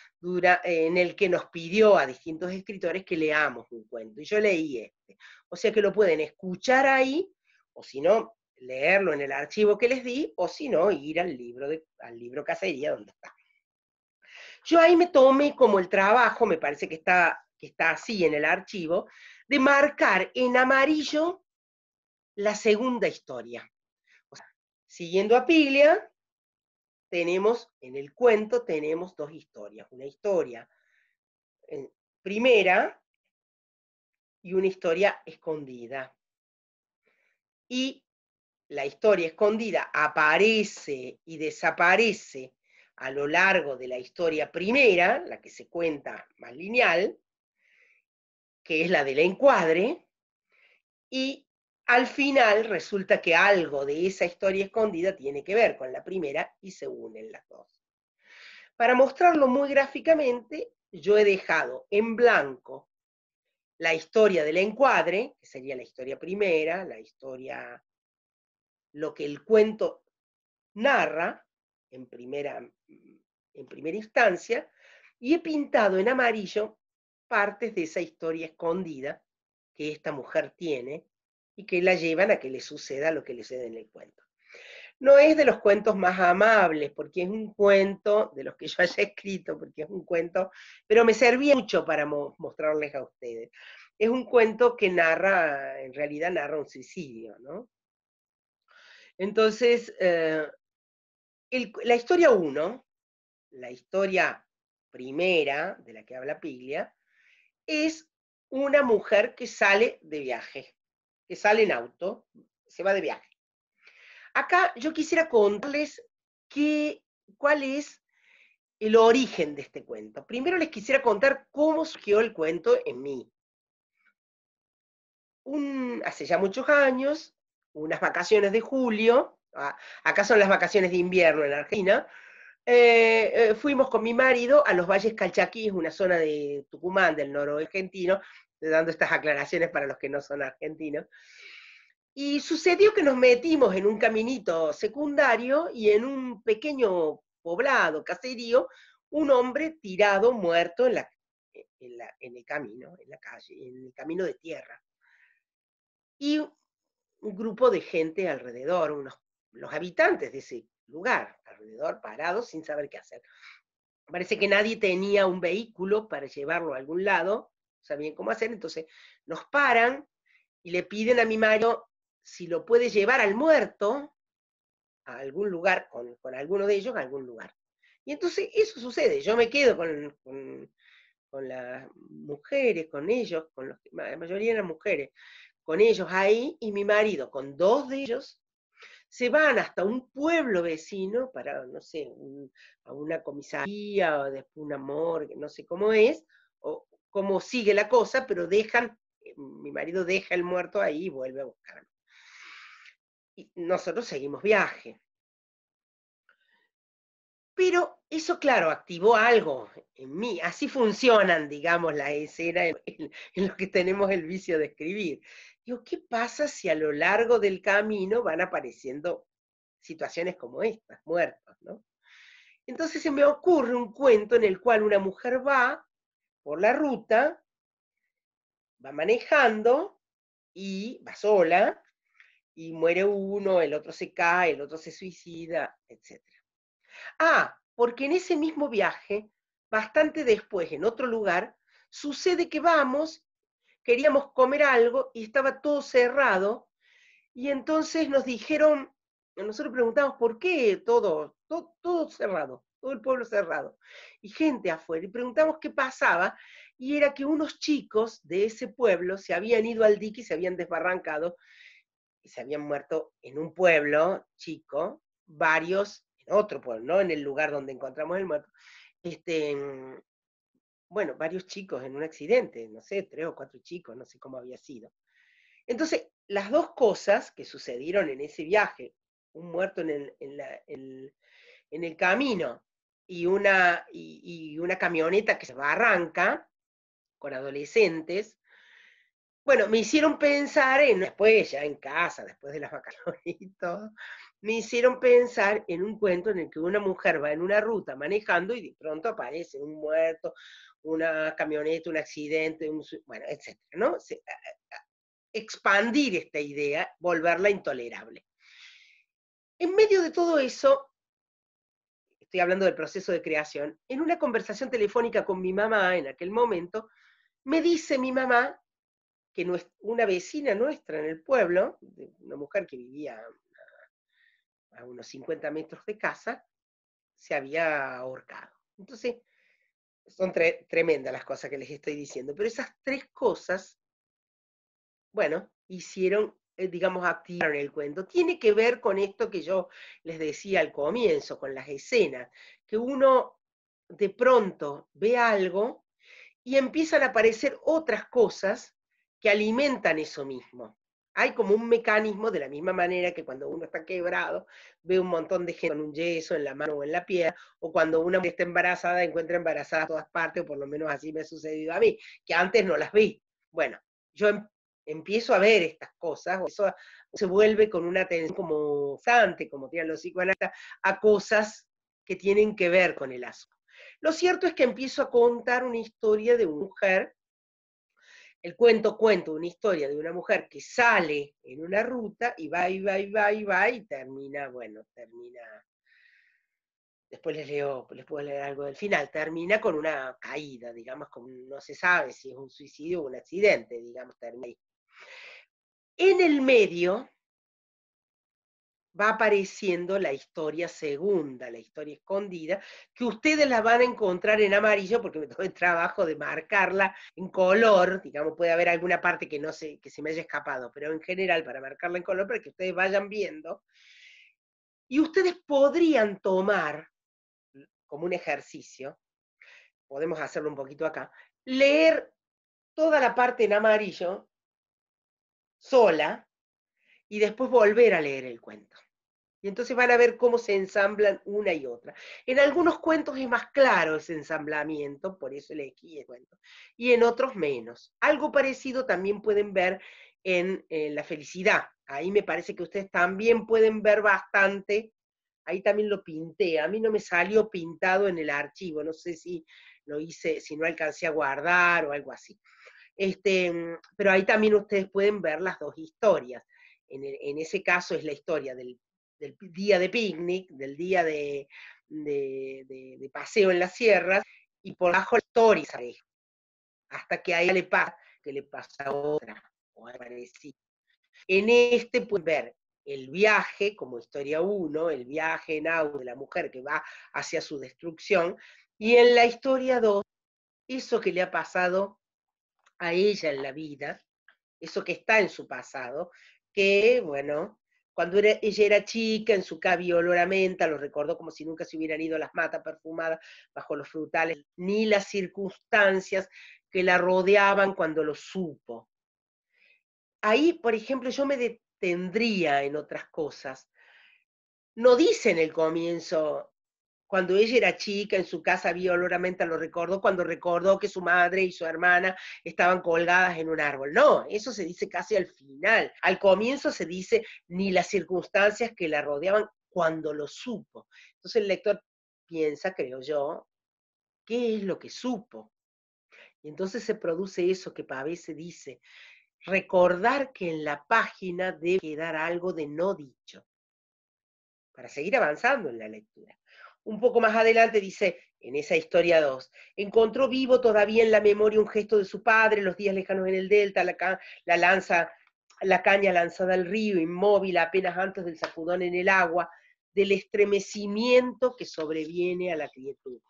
en el que nos pidió a distintos escritores que leamos un cuento. Y yo leí este. O sea que lo pueden escuchar ahí, o si no, leerlo en el archivo que les di, o si no, ir al libro, al libro Cacería donde está. Yo ahí me tomé como el trabajo, me parece que está, que está así en el archivo, de marcar en amarillo la segunda historia. siguiendo a Piglia, tenemos, en el cuento tenemos dos historias. Una historia eh, primera y una historia escondida. Y la historia escondida aparece y desaparece a lo largo de la historia primera, la que se cuenta más lineal, que es la del encuadre, y al final resulta que algo de esa historia escondida tiene que ver con la primera y se unen las dos. Para mostrarlo muy gráficamente, yo he dejado en blanco la historia del encuadre, que sería la historia primera, la historia, lo que el cuento narra en primera, en primera instancia, y he pintado en amarillo partes de esa historia escondida que esta mujer tiene y que la llevan a que le suceda lo que le sucede en el cuento. No es de los cuentos más amables, porque es un cuento de los que yo haya escrito, porque es un cuento, pero me servía mucho para mostrarles a ustedes. Es un cuento que narra, en realidad narra un suicidio, ¿no? Entonces, eh, la historia 1, la historia primera de la que habla Piglia, es una mujer que sale de viaje, que sale en auto, se va de viaje. Acá yo quisiera contarles qué, cuál es el origen de este cuento. Primero les quisiera contar cómo surgió el cuento en mí. hace ya muchos años, unas vacaciones de julio, ah, acá son las vacaciones de invierno en Argentina, eh, eh, fuimos con mi marido a los Valles Calchaquíes, una zona de Tucumán, del noroeste argentino, dando estas aclaraciones para los que no son argentinos. Y sucedió que nos metimos en un caminito secundario y en un pequeño poblado, caserío, un hombre tirado, muerto en, la, en, el camino, en la calle, en el camino de tierra. Y un grupo de gente alrededor, unos, los habitantes de ese lugar, alrededor, parados, sin saber qué hacer. Parece que nadie tenía un vehículo para llevarlo a algún lado, sabían cómo hacer, entonces nos paran y le piden a mi marido si lo puede llevar al muerto a algún lugar, con, alguno de ellos a algún lugar. Y entonces eso sucede, yo me quedo con, con, las mujeres, con ellos, con los, la mayoría eran mujeres, con ellos ahí, y mi marido con dos de ellos se van hasta un pueblo vecino para, no sé, a una comisaría o después un amor, no sé cómo es, o cómo sigue la cosa, pero dejan, eh, mi marido deja el muerto ahí y vuelve a buscarlo. Y nosotros seguimos viaje. Pero eso, claro, activó algo en mí. Así funcionan, digamos, la escena en, en, lo que tenemos el vicio de escribir. Digo, ¿qué pasa si a lo largo del camino van apareciendo situaciones como estas, muertos, ¿no? Entonces se me ocurre un cuento en el cual una mujer va por la ruta, va manejando y va sola, y muere uno, el otro se cae, el otro se suicida, etc. Ah, porque en ese mismo viaje, bastante después, en otro lugar, sucede que vamos queríamos comer algo y estaba todo cerrado. Y entonces nos dijeron, nosotros preguntamos, ¿por qué todo, todo, cerrado? todo el pueblo cerrado, y gente afuera, y preguntamos qué pasaba, y era que unos chicos de ese pueblo se habían ido al dique y se habían desbarrancado, y se habían muerto en un pueblo chico, varios en otro pueblo, no en el lugar donde encontramos el muerto, este, bueno, varios chicos en un accidente, no sé, tres o cuatro chicos, no sé cómo había sido. Entonces, las dos cosas que sucedieron en ese viaje, un muerto en el, camino y una, camioneta que se va arranca con adolescentes, bueno, me hicieron pensar en, después ya en casa, después de las vacaciones [laughs] y todo, me hicieron pensar en un cuento en el que una mujer va en una ruta manejando y de pronto aparece un muerto, una camioneta, un accidente, bueno, etcétera, ¿no? expandir esta idea, volverla intolerable. En medio de todo eso, estoy hablando del proceso de creación, en una conversación telefónica con mi mamá en aquel momento, me dice mi mamá que una vecina nuestra en el pueblo, una mujer que vivía a unos 50 metros de casa, se había ahorcado. Entonces, son tremendas las cosas que les estoy diciendo, pero esas tres cosas, bueno, hicieron eh, digamos, activar el cuento. Tiene que ver con esto que yo les decía al comienzo, con las escenas, que uno de pronto ve algo y empiezan a aparecer otras cosas que alimentan eso mismo. Hay como un mecanismo de la misma manera que cuando uno está quebrado, ve un montón de gente con un yeso en la mano o en la piel, o cuando una mujer está embarazada, encuentra embarazada a todas partes, o por lo menos así me ha sucedido a mí, que antes no las vi. Bueno, yo em, empiezo a ver estas cosas, o eso se vuelve con una atención como sante, como tienen los psicoanalistas, a cosas que tienen que ver con el asco. Lo cierto es que empiezo a contar una historia de una mujer, el cuento cuento una historia de una mujer que sale en una ruta y va y va y va y va y termina, bueno, termina después les leo, les puedo leer algo del final, termina con una caída, digamos, no se sabe si es un suicidio o un accidente, digamos, termina ahí. En el medio va apareciendo la historia segunda, la historia escondida, que ustedes la van a encontrar en amarillo, porque me [laughs] tomé el trabajo de marcarla en color, digamos, puede haber alguna parte que no sé, que se me haya escapado, pero en general para marcarla en color, para que ustedes vayan viendo. Y ustedes podrían tomar como un ejercicio, podemos hacerlo un poquito acá, leer toda la parte en amarillo sola y después volver a leer el cuento. Y entonces van a ver cómo se ensamblan una y otra. En algunos cuentos es más claro ese ensamblamiento, por eso elegí el cuento, y en otros menos. Algo parecido también pueden ver en, La felicidad. Ahí me parece que ustedes también pueden ver bastante, ahí también lo pinté, a mí no me salió pintado en el archivo, no sé si lo hice, si no alcancé a guardar o algo así. Este, pero ahí también ustedes pueden ver las dos historias. En, ese caso es la historia del, día de picnic, del día de, paseo en las sierras, y por abajo la historia hasta que a ella le pasa, que le pasa a otra, o En este pueden ver el viaje como historia 1, el viaje en auto de la mujer que va hacia su destrucción, y en la historia 2, eso que le ha pasado a ella en la vida, eso que está en su pasado, que, bueno, cuando ella era chica, en su cabello olor a menta, lo recordó como si nunca se hubieran ido las matas perfumadas bajo los frutales, ni las circunstancias que la rodeaban cuando lo supo. Ahí, por ejemplo, yo me detendría en otras cosas. No dice en el comienzo, cuando ella era chica, en su casa había olor a menta, lo recordó cuando recordó que su madre y su hermana estaban colgadas en un árbol. No, eso se dice casi al final. Al comienzo se dice ni las circunstancias que la rodeaban cuando lo supo. Entonces el lector piensa, creo yo, ¿qué es lo que supo? Y entonces se produce eso que Pavese dice, recordar que en la página debe quedar algo de no dicho, para seguir avanzando en la lectura. Un poco más adelante dice, en esa historia 2, encontró vivo todavía en la memoria un gesto de su padre, los días lejanos en el delta, la, la lanza, la caña lanzada al río, inmóvil apenas antes del sacudón en el agua. del estremecimiento que sobreviene a la criatura.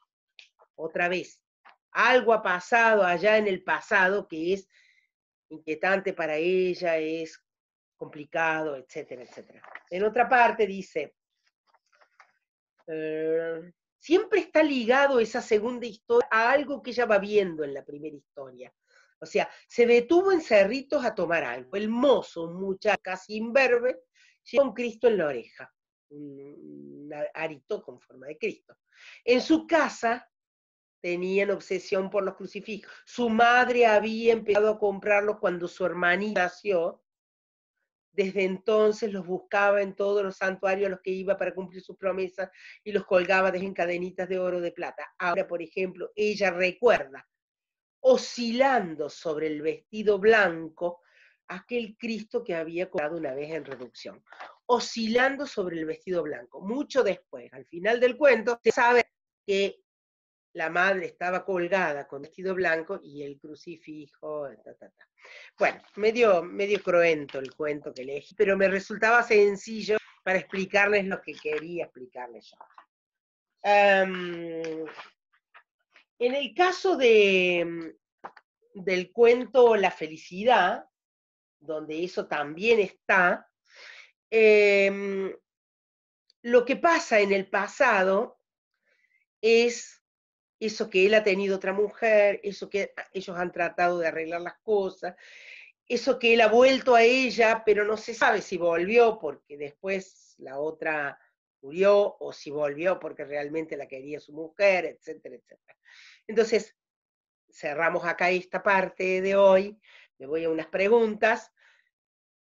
Otra vez, algo ha pasado allá en el pasado que es inquietante para ella, es complicado, etcétera, etcétera. En otra parte dice, eh, siempre está ligado esa segunda historia a algo que ella va viendo en la primera historia. O sea, se detuvo en Cerritos a tomar algo. El mozo, un casi imberbe, lleva un Cristo en la oreja, un arito con forma de Cristo. En su casa tenían obsesión por los crucifijos. Su madre había empezado a comprarlos cuando su hermanita nació. Desde entonces los buscaba en todos los santuarios a los que iba para cumplir sus promesas y los colgaba desde cadenitas de oro de plata. Ahora, por ejemplo, ella recuerda, oscilando sobre el vestido blanco, aquel Cristo que había comprado una vez en reducción. Oscilando sobre el vestido blanco. Mucho después, al final del cuento, se sabe que la madre estaba colgada con vestido blanco y el crucifijo, Bueno, medio, medio cruento el cuento que elegí, pero me resultaba sencillo para explicarles lo que quería explicarles yo. en el caso de, del cuento La felicidad, donde eso también está, em, lo que pasa en el pasado es eso que él ha tenido otra mujer, eso que ellos han tratado de arreglar las cosas, eso que él ha vuelto a ella, pero no se sabe si volvió porque después la otra murió o si volvió porque realmente la quería su mujer, etcétera, etcétera. Entonces, cerramos acá esta parte de hoy, me voy a unas preguntas.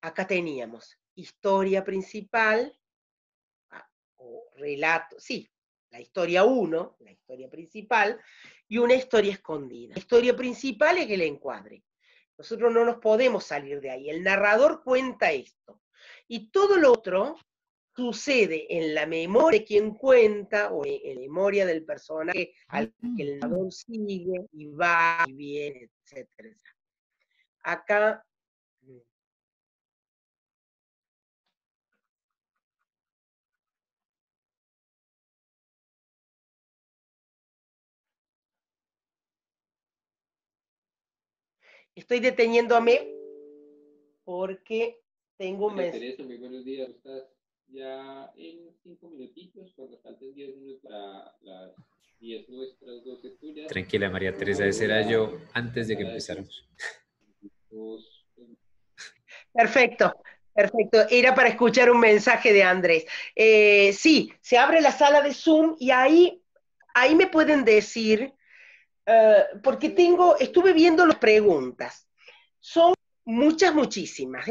Acá teníamos historia principal, ah, o relato, sí, la historia 1, la historia principal, y una historia escondida. La historia principal es el encuadre. Nosotros no nos podemos salir de ahí. El narrador cuenta esto. Y todo lo otro sucede en la memoria de quien cuenta o en la memoria del personaje al que el narrador sigue y va y viene, etc. Acá Estoy deteniéndome porque tengo un mensaje. Teresa, muy buenos días. Estás ya en cinco minutitos, cuando falten diez minutos para las diez nuestras doce tuyas. Tranquila, María Teresa, ese era yo antes de que empezáramos. Perfecto, perfecto. Era para escuchar un mensaje de Andrés. Eh, sí, se abre la sala de Zoom y ahí, ahí me pueden decir eh, porque tengo, estuve viendo las preguntas. Son muchas, muchísimas,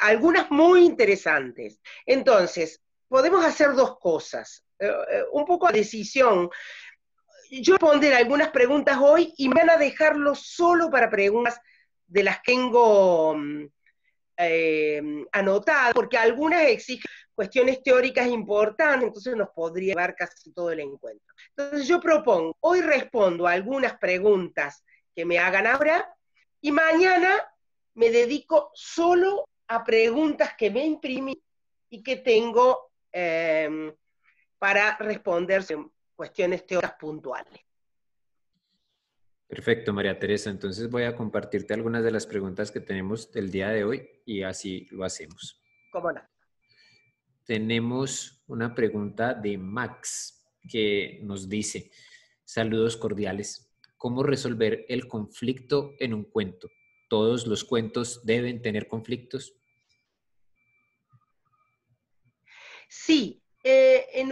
algunas muy interesantes. Entonces, podemos hacer dos cosas, eh, eh, un poco de decisión. Yo pondré algunas preguntas hoy y me van a dejarlo solo para preguntas de las que tengo mm, anotadas, porque algunas exigen cuestiones teóricas importantes, entonces nos podría llevar casi todo el encuentro. Entonces yo propongo, hoy respondo a algunas preguntas que me hagan ahora y mañana me dedico solo a preguntas que me imprimí y que tengo em, para responder cuestiones teóricas puntuales. Perfecto, María Teresa. Entonces voy a compartirte algunas de las preguntas que tenemos del día de hoy y así lo hacemos. ¿Cómo no? Tenemos una pregunta de Max que nos dice, saludos cordiales, ¿cómo resolver el conflicto en un cuento? ¿Todos los cuentos deben tener conflictos? Sí, eh, en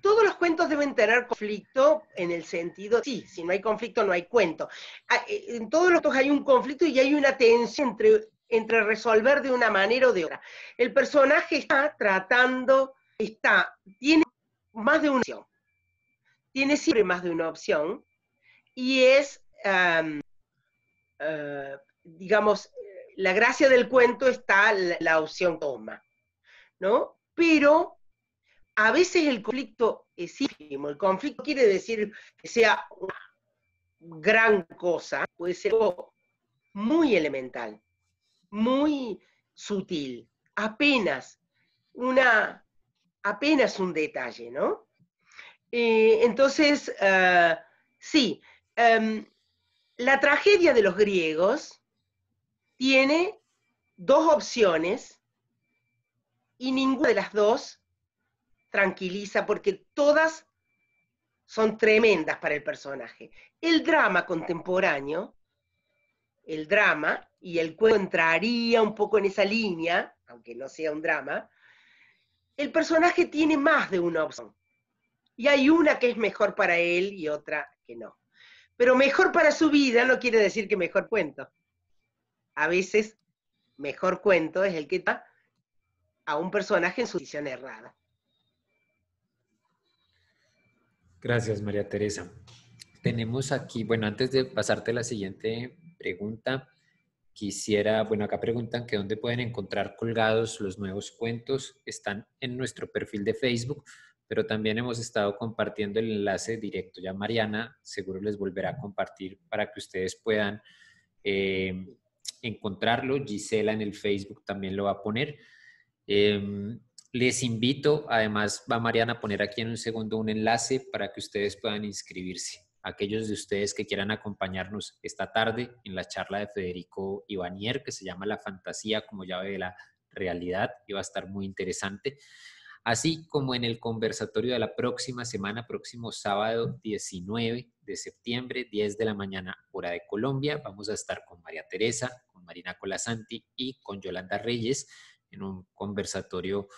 todos los cuentos deben tener conflicto en el sentido, sí, si no hay conflicto no hay cuento. Ah, eh, en todos los cuentos hay un conflicto y hay una tensión entre entre resolver de una manera o de otra. El personaje está tratando, está, tiene más de una opción, tiene siempre más de una opción, y es, eh, digamos, la gracia del cuento está la, la opción toma, ¿no? Pero a veces el conflicto es ínfimo, el conflicto quiere decir que sea una gran cosa, puede ser algo muy elemental muy sutil, apenas una apenas un detalle, ¿no? Eh, entonces, ah, sí, em, la tragedia de los griegos tiene dos opciones y ninguna de las dos tranquiliza porque todas son tremendas para el personaje. El drama contemporáneo, el drama, y el cuento entraría un poco en esa línea, aunque no sea un drama, el personaje tiene más de una opción. Y hay una que es mejor para él y otra que no. Pero mejor para su vida no quiere decir que mejor cuento. A veces, mejor cuento es el que está a un personaje en su decisión errada. Gracias, María Teresa. Tenemos aquí, bueno, antes de pasarte la siguiente pregunta, quisiera, bueno, acá preguntan que dónde pueden encontrar colgados los nuevos cuentos. Están en nuestro perfil de Facebook, pero también hemos estado compartiendo el enlace directo. Ya Mariana seguro les volverá a compartir para que ustedes puedan eh, encontrarlo. Gisela en el Facebook también lo va a poner. Em, les invito, además va Mariana a poner aquí en un segundo un enlace para que ustedes puedan inscribirse aquellos de ustedes que quieran acompañarnos esta tarde en la charla de Federico Ivanier, que se llama La fantasía como llave de la realidad, y va a estar muy interesante. Así como en el conversatorio de la próxima semana, próximo sábado 19 de septiembre, 10 de la mañana, hora de Colombia, vamos a estar con María Teresa, con Marina Colasanti y con Yolanda Reyes en un conversatorio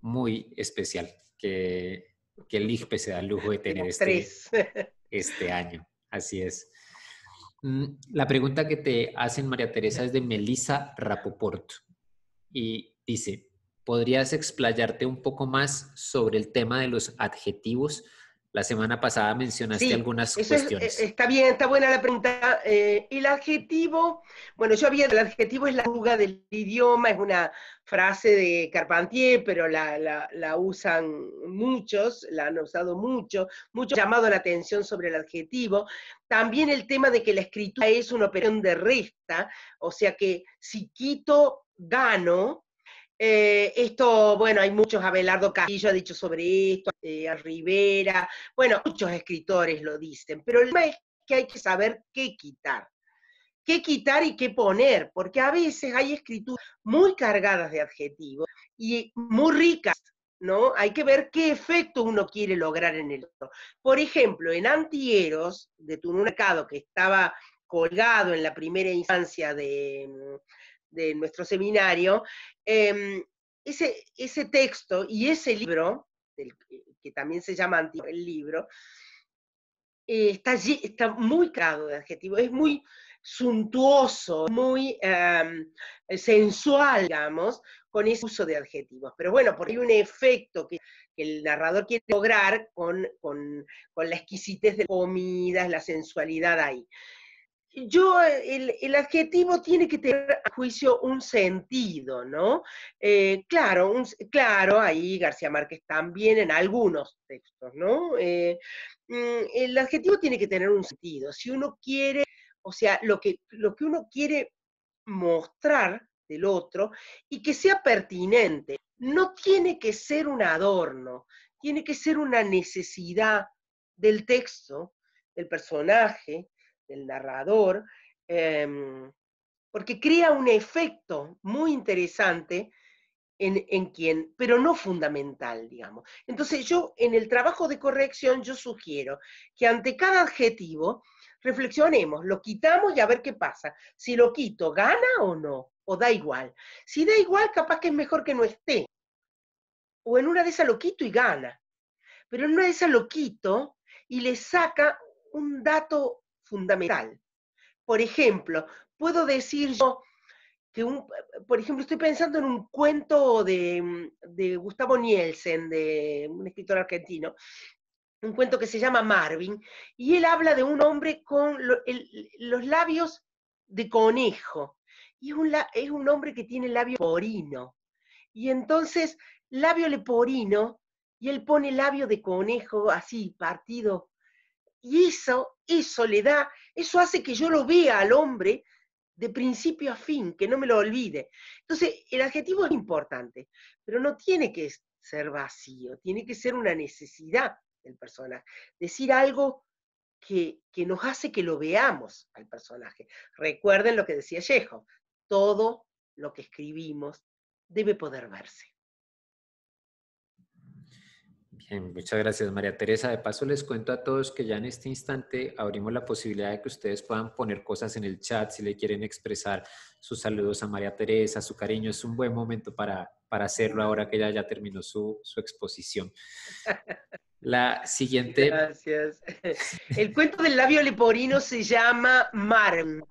muy especial que, que el IGPE se da el lujo de tener este, [laughs] este año. Así es. Mm, la pregunta que te hacen, María Teresa, es de Melissa Rapoport y dice, ¿podrías explayarte un poco más sobre el tema de los adjetivos? La semana pasada mencionaste algunas cuestiones. está bien, está buena la pregunta. Eh, el adjetivo, bueno, yo había, el adjetivo es la fuga del idioma, es una frase de Carpentier, pero la, usan muchos, la han usado mucho, mucho llamado la atención sobre el adjetivo. También el tema de que la escritura es una operación de resta, o sea que si quito, gano, eh, esto, bueno, hay muchos, Abelardo Castillo ha dicho sobre esto, eh, Rivera, bueno, muchos escritores lo dicen, pero el tema es que hay que saber qué quitar. Qué quitar y qué poner, porque a veces hay escrituras muy cargadas de adjetivos y muy ricas, ¿no? Hay que ver qué efecto uno quiere lograr en el otro. Por ejemplo, en Antieros, de Mercado, que estaba colgado en la primera instancia de, de nuestro seminario, em, ese, ese texto y ese libro, que también se llama el libro, eh, está, está muy cargado de adjetivos, es muy suntuoso, muy em, sensual, digamos, con ese uso de adjetivos. Pero bueno, porque hay un efecto que, el narrador quiere lograr con, con, con, la exquisitez de comidas, la sensualidad ahí yo, el, adjetivo tiene que tener a juicio un sentido, ¿no? Eh, claro, claro, ahí García Márquez también en algunos textos, ¿no? Eh, mm, el adjetivo tiene que tener un sentido. Si uno quiere, o sea, lo que, lo que uno quiere mostrar del otro y que sea pertinente, no tiene que ser un adorno, tiene que ser una necesidad del texto, del personaje, del narrador, em, porque crea un efecto muy interesante en, en, quien, pero no fundamental, digamos. Entonces yo en el trabajo de corrección yo sugiero que ante cada adjetivo reflexionemos, lo quitamos y a ver qué pasa. Si lo quito, ¿gana o no? ¿O da igual? Si da igual, capaz que es mejor que no esté. O en una de esas lo quito y gana. Pero en una de esas lo quito y le saca un dato fundamental. Por ejemplo, puedo decir yo que un, por ejemplo, estoy pensando en un cuento de, Gustavo Nielsen, de un escritor argentino, un cuento que se llama Marvin, y él habla de un hombre con los labios de conejo, y es un, es un hombre que tiene labio porino, y entonces labio leporino, y él pone labio de conejo así, partido y eso, eso le da, eso hace que yo lo vea al hombre de principio a fin, que no me lo olvide. Entonces, el adjetivo es importante, pero no tiene que ser vacío, tiene que ser una necesidad del personaje. Decir algo que, que nos hace que lo veamos al personaje. Recuerden lo que decía Yejo, todo lo que escribimos debe poder verse. Bien, muchas gracias María Teresa. De paso les cuento a todos que ya en este instante abrimos la posibilidad de que ustedes puedan poner cosas en el chat si le quieren expresar sus saludos a María Teresa, su cariño. Es un buen momento para, para hacerlo ahora que ella ya terminó su, su exposición. [laughs] La siguiente. Gracias. [laughs] El cuento del labio leporino se llama Marvin.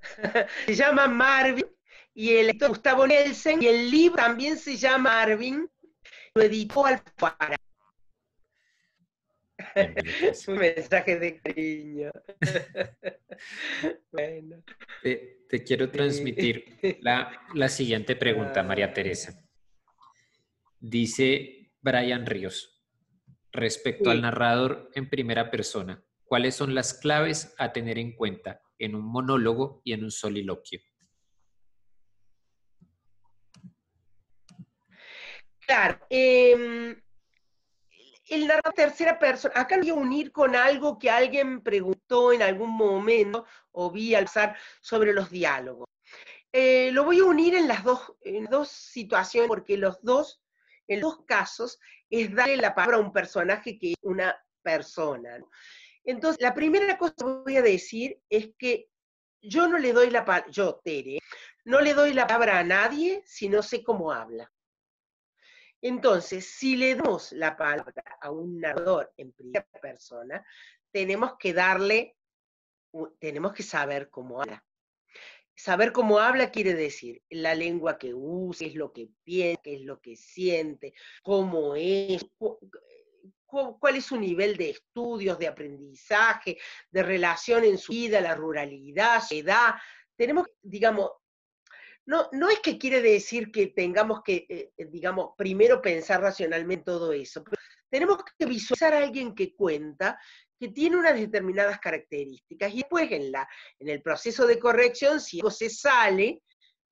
[laughs] Se llama Marvin y el Gustavo Nelson y el libro también se llama Marvin lo editó Alfara. [laughs] Un mensaje de cariño. [laughs] bueno. Te, quiero transmitir la, siguiente pregunta, María Teresa. Dice Brian Ríos, respecto al narrador en primera persona, ¿cuáles son las claves a tener en cuenta en un monólogo y en un soliloquio? Claro. Em, el narrador tercera persona, acá voy a unir con algo que alguien preguntó en algún momento o vi alzar sobre los diálogos. Eh, lo voy a unir en las dos, en dos situaciones, porque los dos, en los dos casos, es darle la palabra a un personaje que es una persona. Entonces, la primera cosa que voy a decir es que yo no le doy la palabra, yo, Tere, no le doy la palabra a nadie si no sé cómo habla. Entonces, si le damos la palabra a un narrador en primera persona, tenemos que darle, tenemos que saber cómo habla. Saber cómo habla quiere decir la lengua que usa, qué es lo que piensa, qué es lo que siente, cómo es, cuál es su nivel de estudios, de aprendizaje, de relación en su vida, la ruralidad, su edad. Tenemos, digamos, no, no es que quiere decir que tengamos que, eh, eh, digamos, primero pensar racionalmente todo eso, tenemos que visualizar a alguien que cuenta, que tiene unas determinadas características, y después en, la, en el proceso de corrección, si algo se sale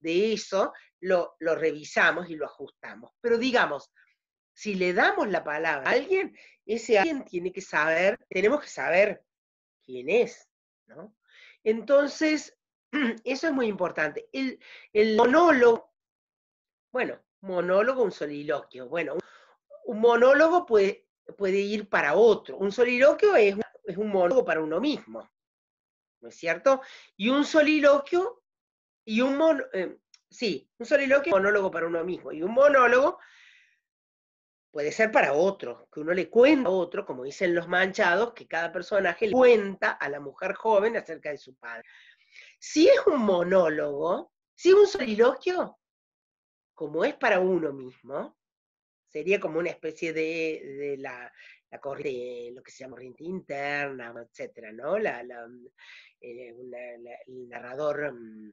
de eso, lo, lo revisamos y lo ajustamos. Pero digamos, si le damos la palabra a alguien, ese alguien tiene que saber, tenemos que saber quién es, ¿no? Entonces, [clears throat] Eso es muy importante. El, monólogo, bueno, monólogo, un soliloquio. Bueno, un, monólogo puede, ir para otro. Un soliloquio es, un monólogo para uno mismo. ¿No es cierto? Y un soliloquio y un monólogo, eh, sí, un soliloquio es un monólogo para uno mismo. Y un monólogo puede ser para otro, que uno le cuenta a otro, como dicen los manchados, que cada personaje le cuenta a la mujer joven acerca de su padre. Si es un monólogo, si es un soliloquio, como es para uno mismo, sería como una especie de, la, corriente, lo que se llama corriente interna, etcétera, ¿no? La, eh, el narrador, mm,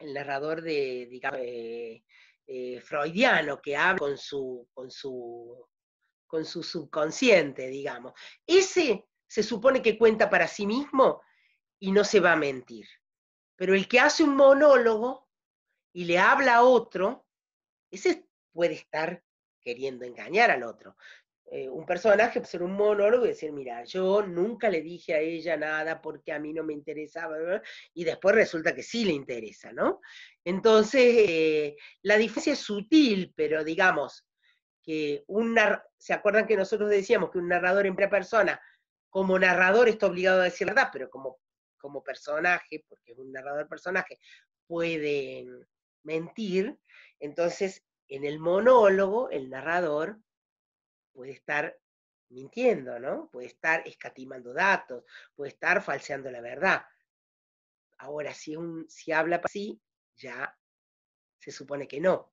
el narrador de, digamos, eh, eh, freudiano que habla con su, con su, con su subconsciente, digamos. Ese se supone que cuenta para sí mismo y no se va a mentir. Pero el que hace un monólogo y le habla a otro, ese puede estar queriendo engañar al otro. Eh, un personaje puede ser un monólogo y decir, mira, yo nunca le dije a ella nada porque a mí no me interesaba, y después resulta que sí le interesa, ¿no? Entonces, eh, la diferencia es sutil, pero digamos que un ¿se acuerdan que nosotros decíamos que un narrador en primera persona, como narrador está obligado a decir la verdad, pero como como personaje, porque es un narrador personaje, puede mentir, entonces en el monólogo el narrador puede estar mintiendo, ¿no? Puede estar escatimando datos, puede estar falseando la verdad. Ahora, si, un, si habla así, ya se supone que no.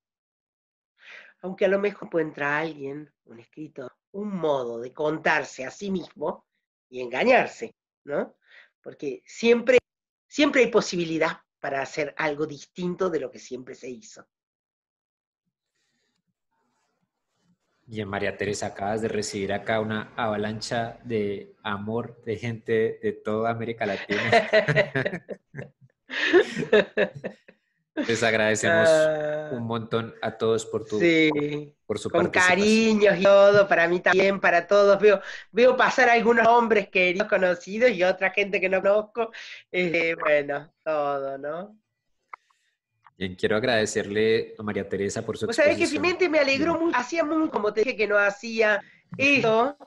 Aunque a lo mejor encuentra alguien, un escritor, un modo de contarse a sí mismo y engañarse, ¿no? Porque siempre, siempre hay posibilidad para hacer algo distinto de lo que siempre se hizo. Bien, María Teresa, acabas de recibir acá una avalancha de amor de gente de toda América Latina. [laughs] [laughs] Les agradecemos Ah, un montón a todos por tu sí, por su con cariños y todo, para mí también, para todos. Veo, veo pasar algunos hombres queridos, conocidos y otra gente que no conozco. Eh, bueno, todo, ¿no? Bien, quiero agradecerle a María Teresa por su Vos sabés que finalmente me alegró mucho, hacía mucho, como te dije, que no hacía eso,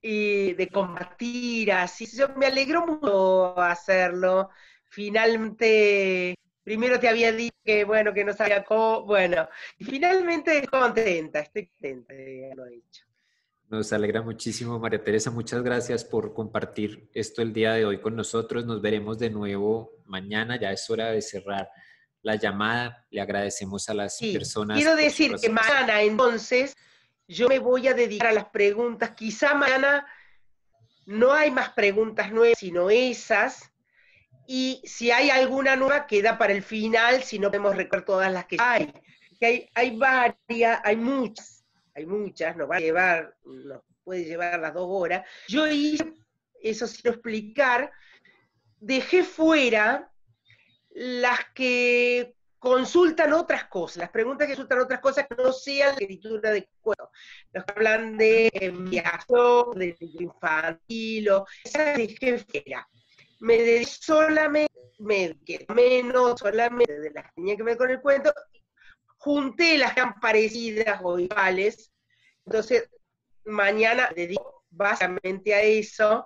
y de combatir así. Yo me alegró mucho hacerlo. Finalmente, primero te había dicho que, bueno, que no sabía cómo, bueno, y finalmente estoy contenta, estoy contenta de haberlo hecho. Nos alegra muchísimo, María Teresa. Muchas gracias por compartir esto el día de hoy con nosotros. Nos veremos de nuevo mañana. Ya es hora de cerrar la llamada. Le agradecemos a las Sí, personas. quiero decir que mañana entonces yo me voy a dedicar a las preguntas. Quizá mañana no hay más preguntas nuevas, sino esas. Y si hay alguna nueva, queda para el final, si no podemos recordar todas las que hay. Que hay, hay varias, hay muchas, hay muchas, nos va a llevar, nos puede llevar las dos horas. Yo hice, eso sí explicar, dejé fuera las que consultan otras cosas, las preguntas que consultan otras cosas que no sean la escritura de cuento. Los que hablan de enviación, de infantil, o esas dejé fuera. Me dediqué solamente, me quedé menos solamente de las que tenían que ver con el cuento, junté las que eran parecidas o iguales, entonces mañana me dedico básicamente a eso,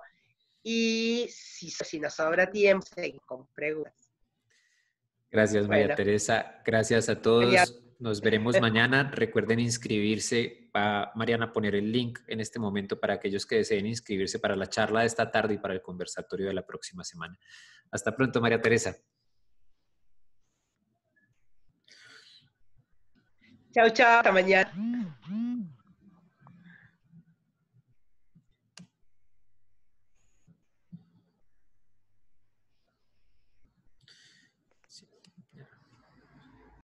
y si, si nos sobra tiempo, seguimos con preguntas. Gracias, María Bueno. Teresa. Gracias a todos. Nos veremos mañana. Recuerden inscribirse. Va Mariana poner el link en este momento para aquellos que deseen inscribirse para la charla de esta tarde y para el conversatorio de la próxima semana. Hasta pronto, María Teresa. Chao, chao, hasta mañana.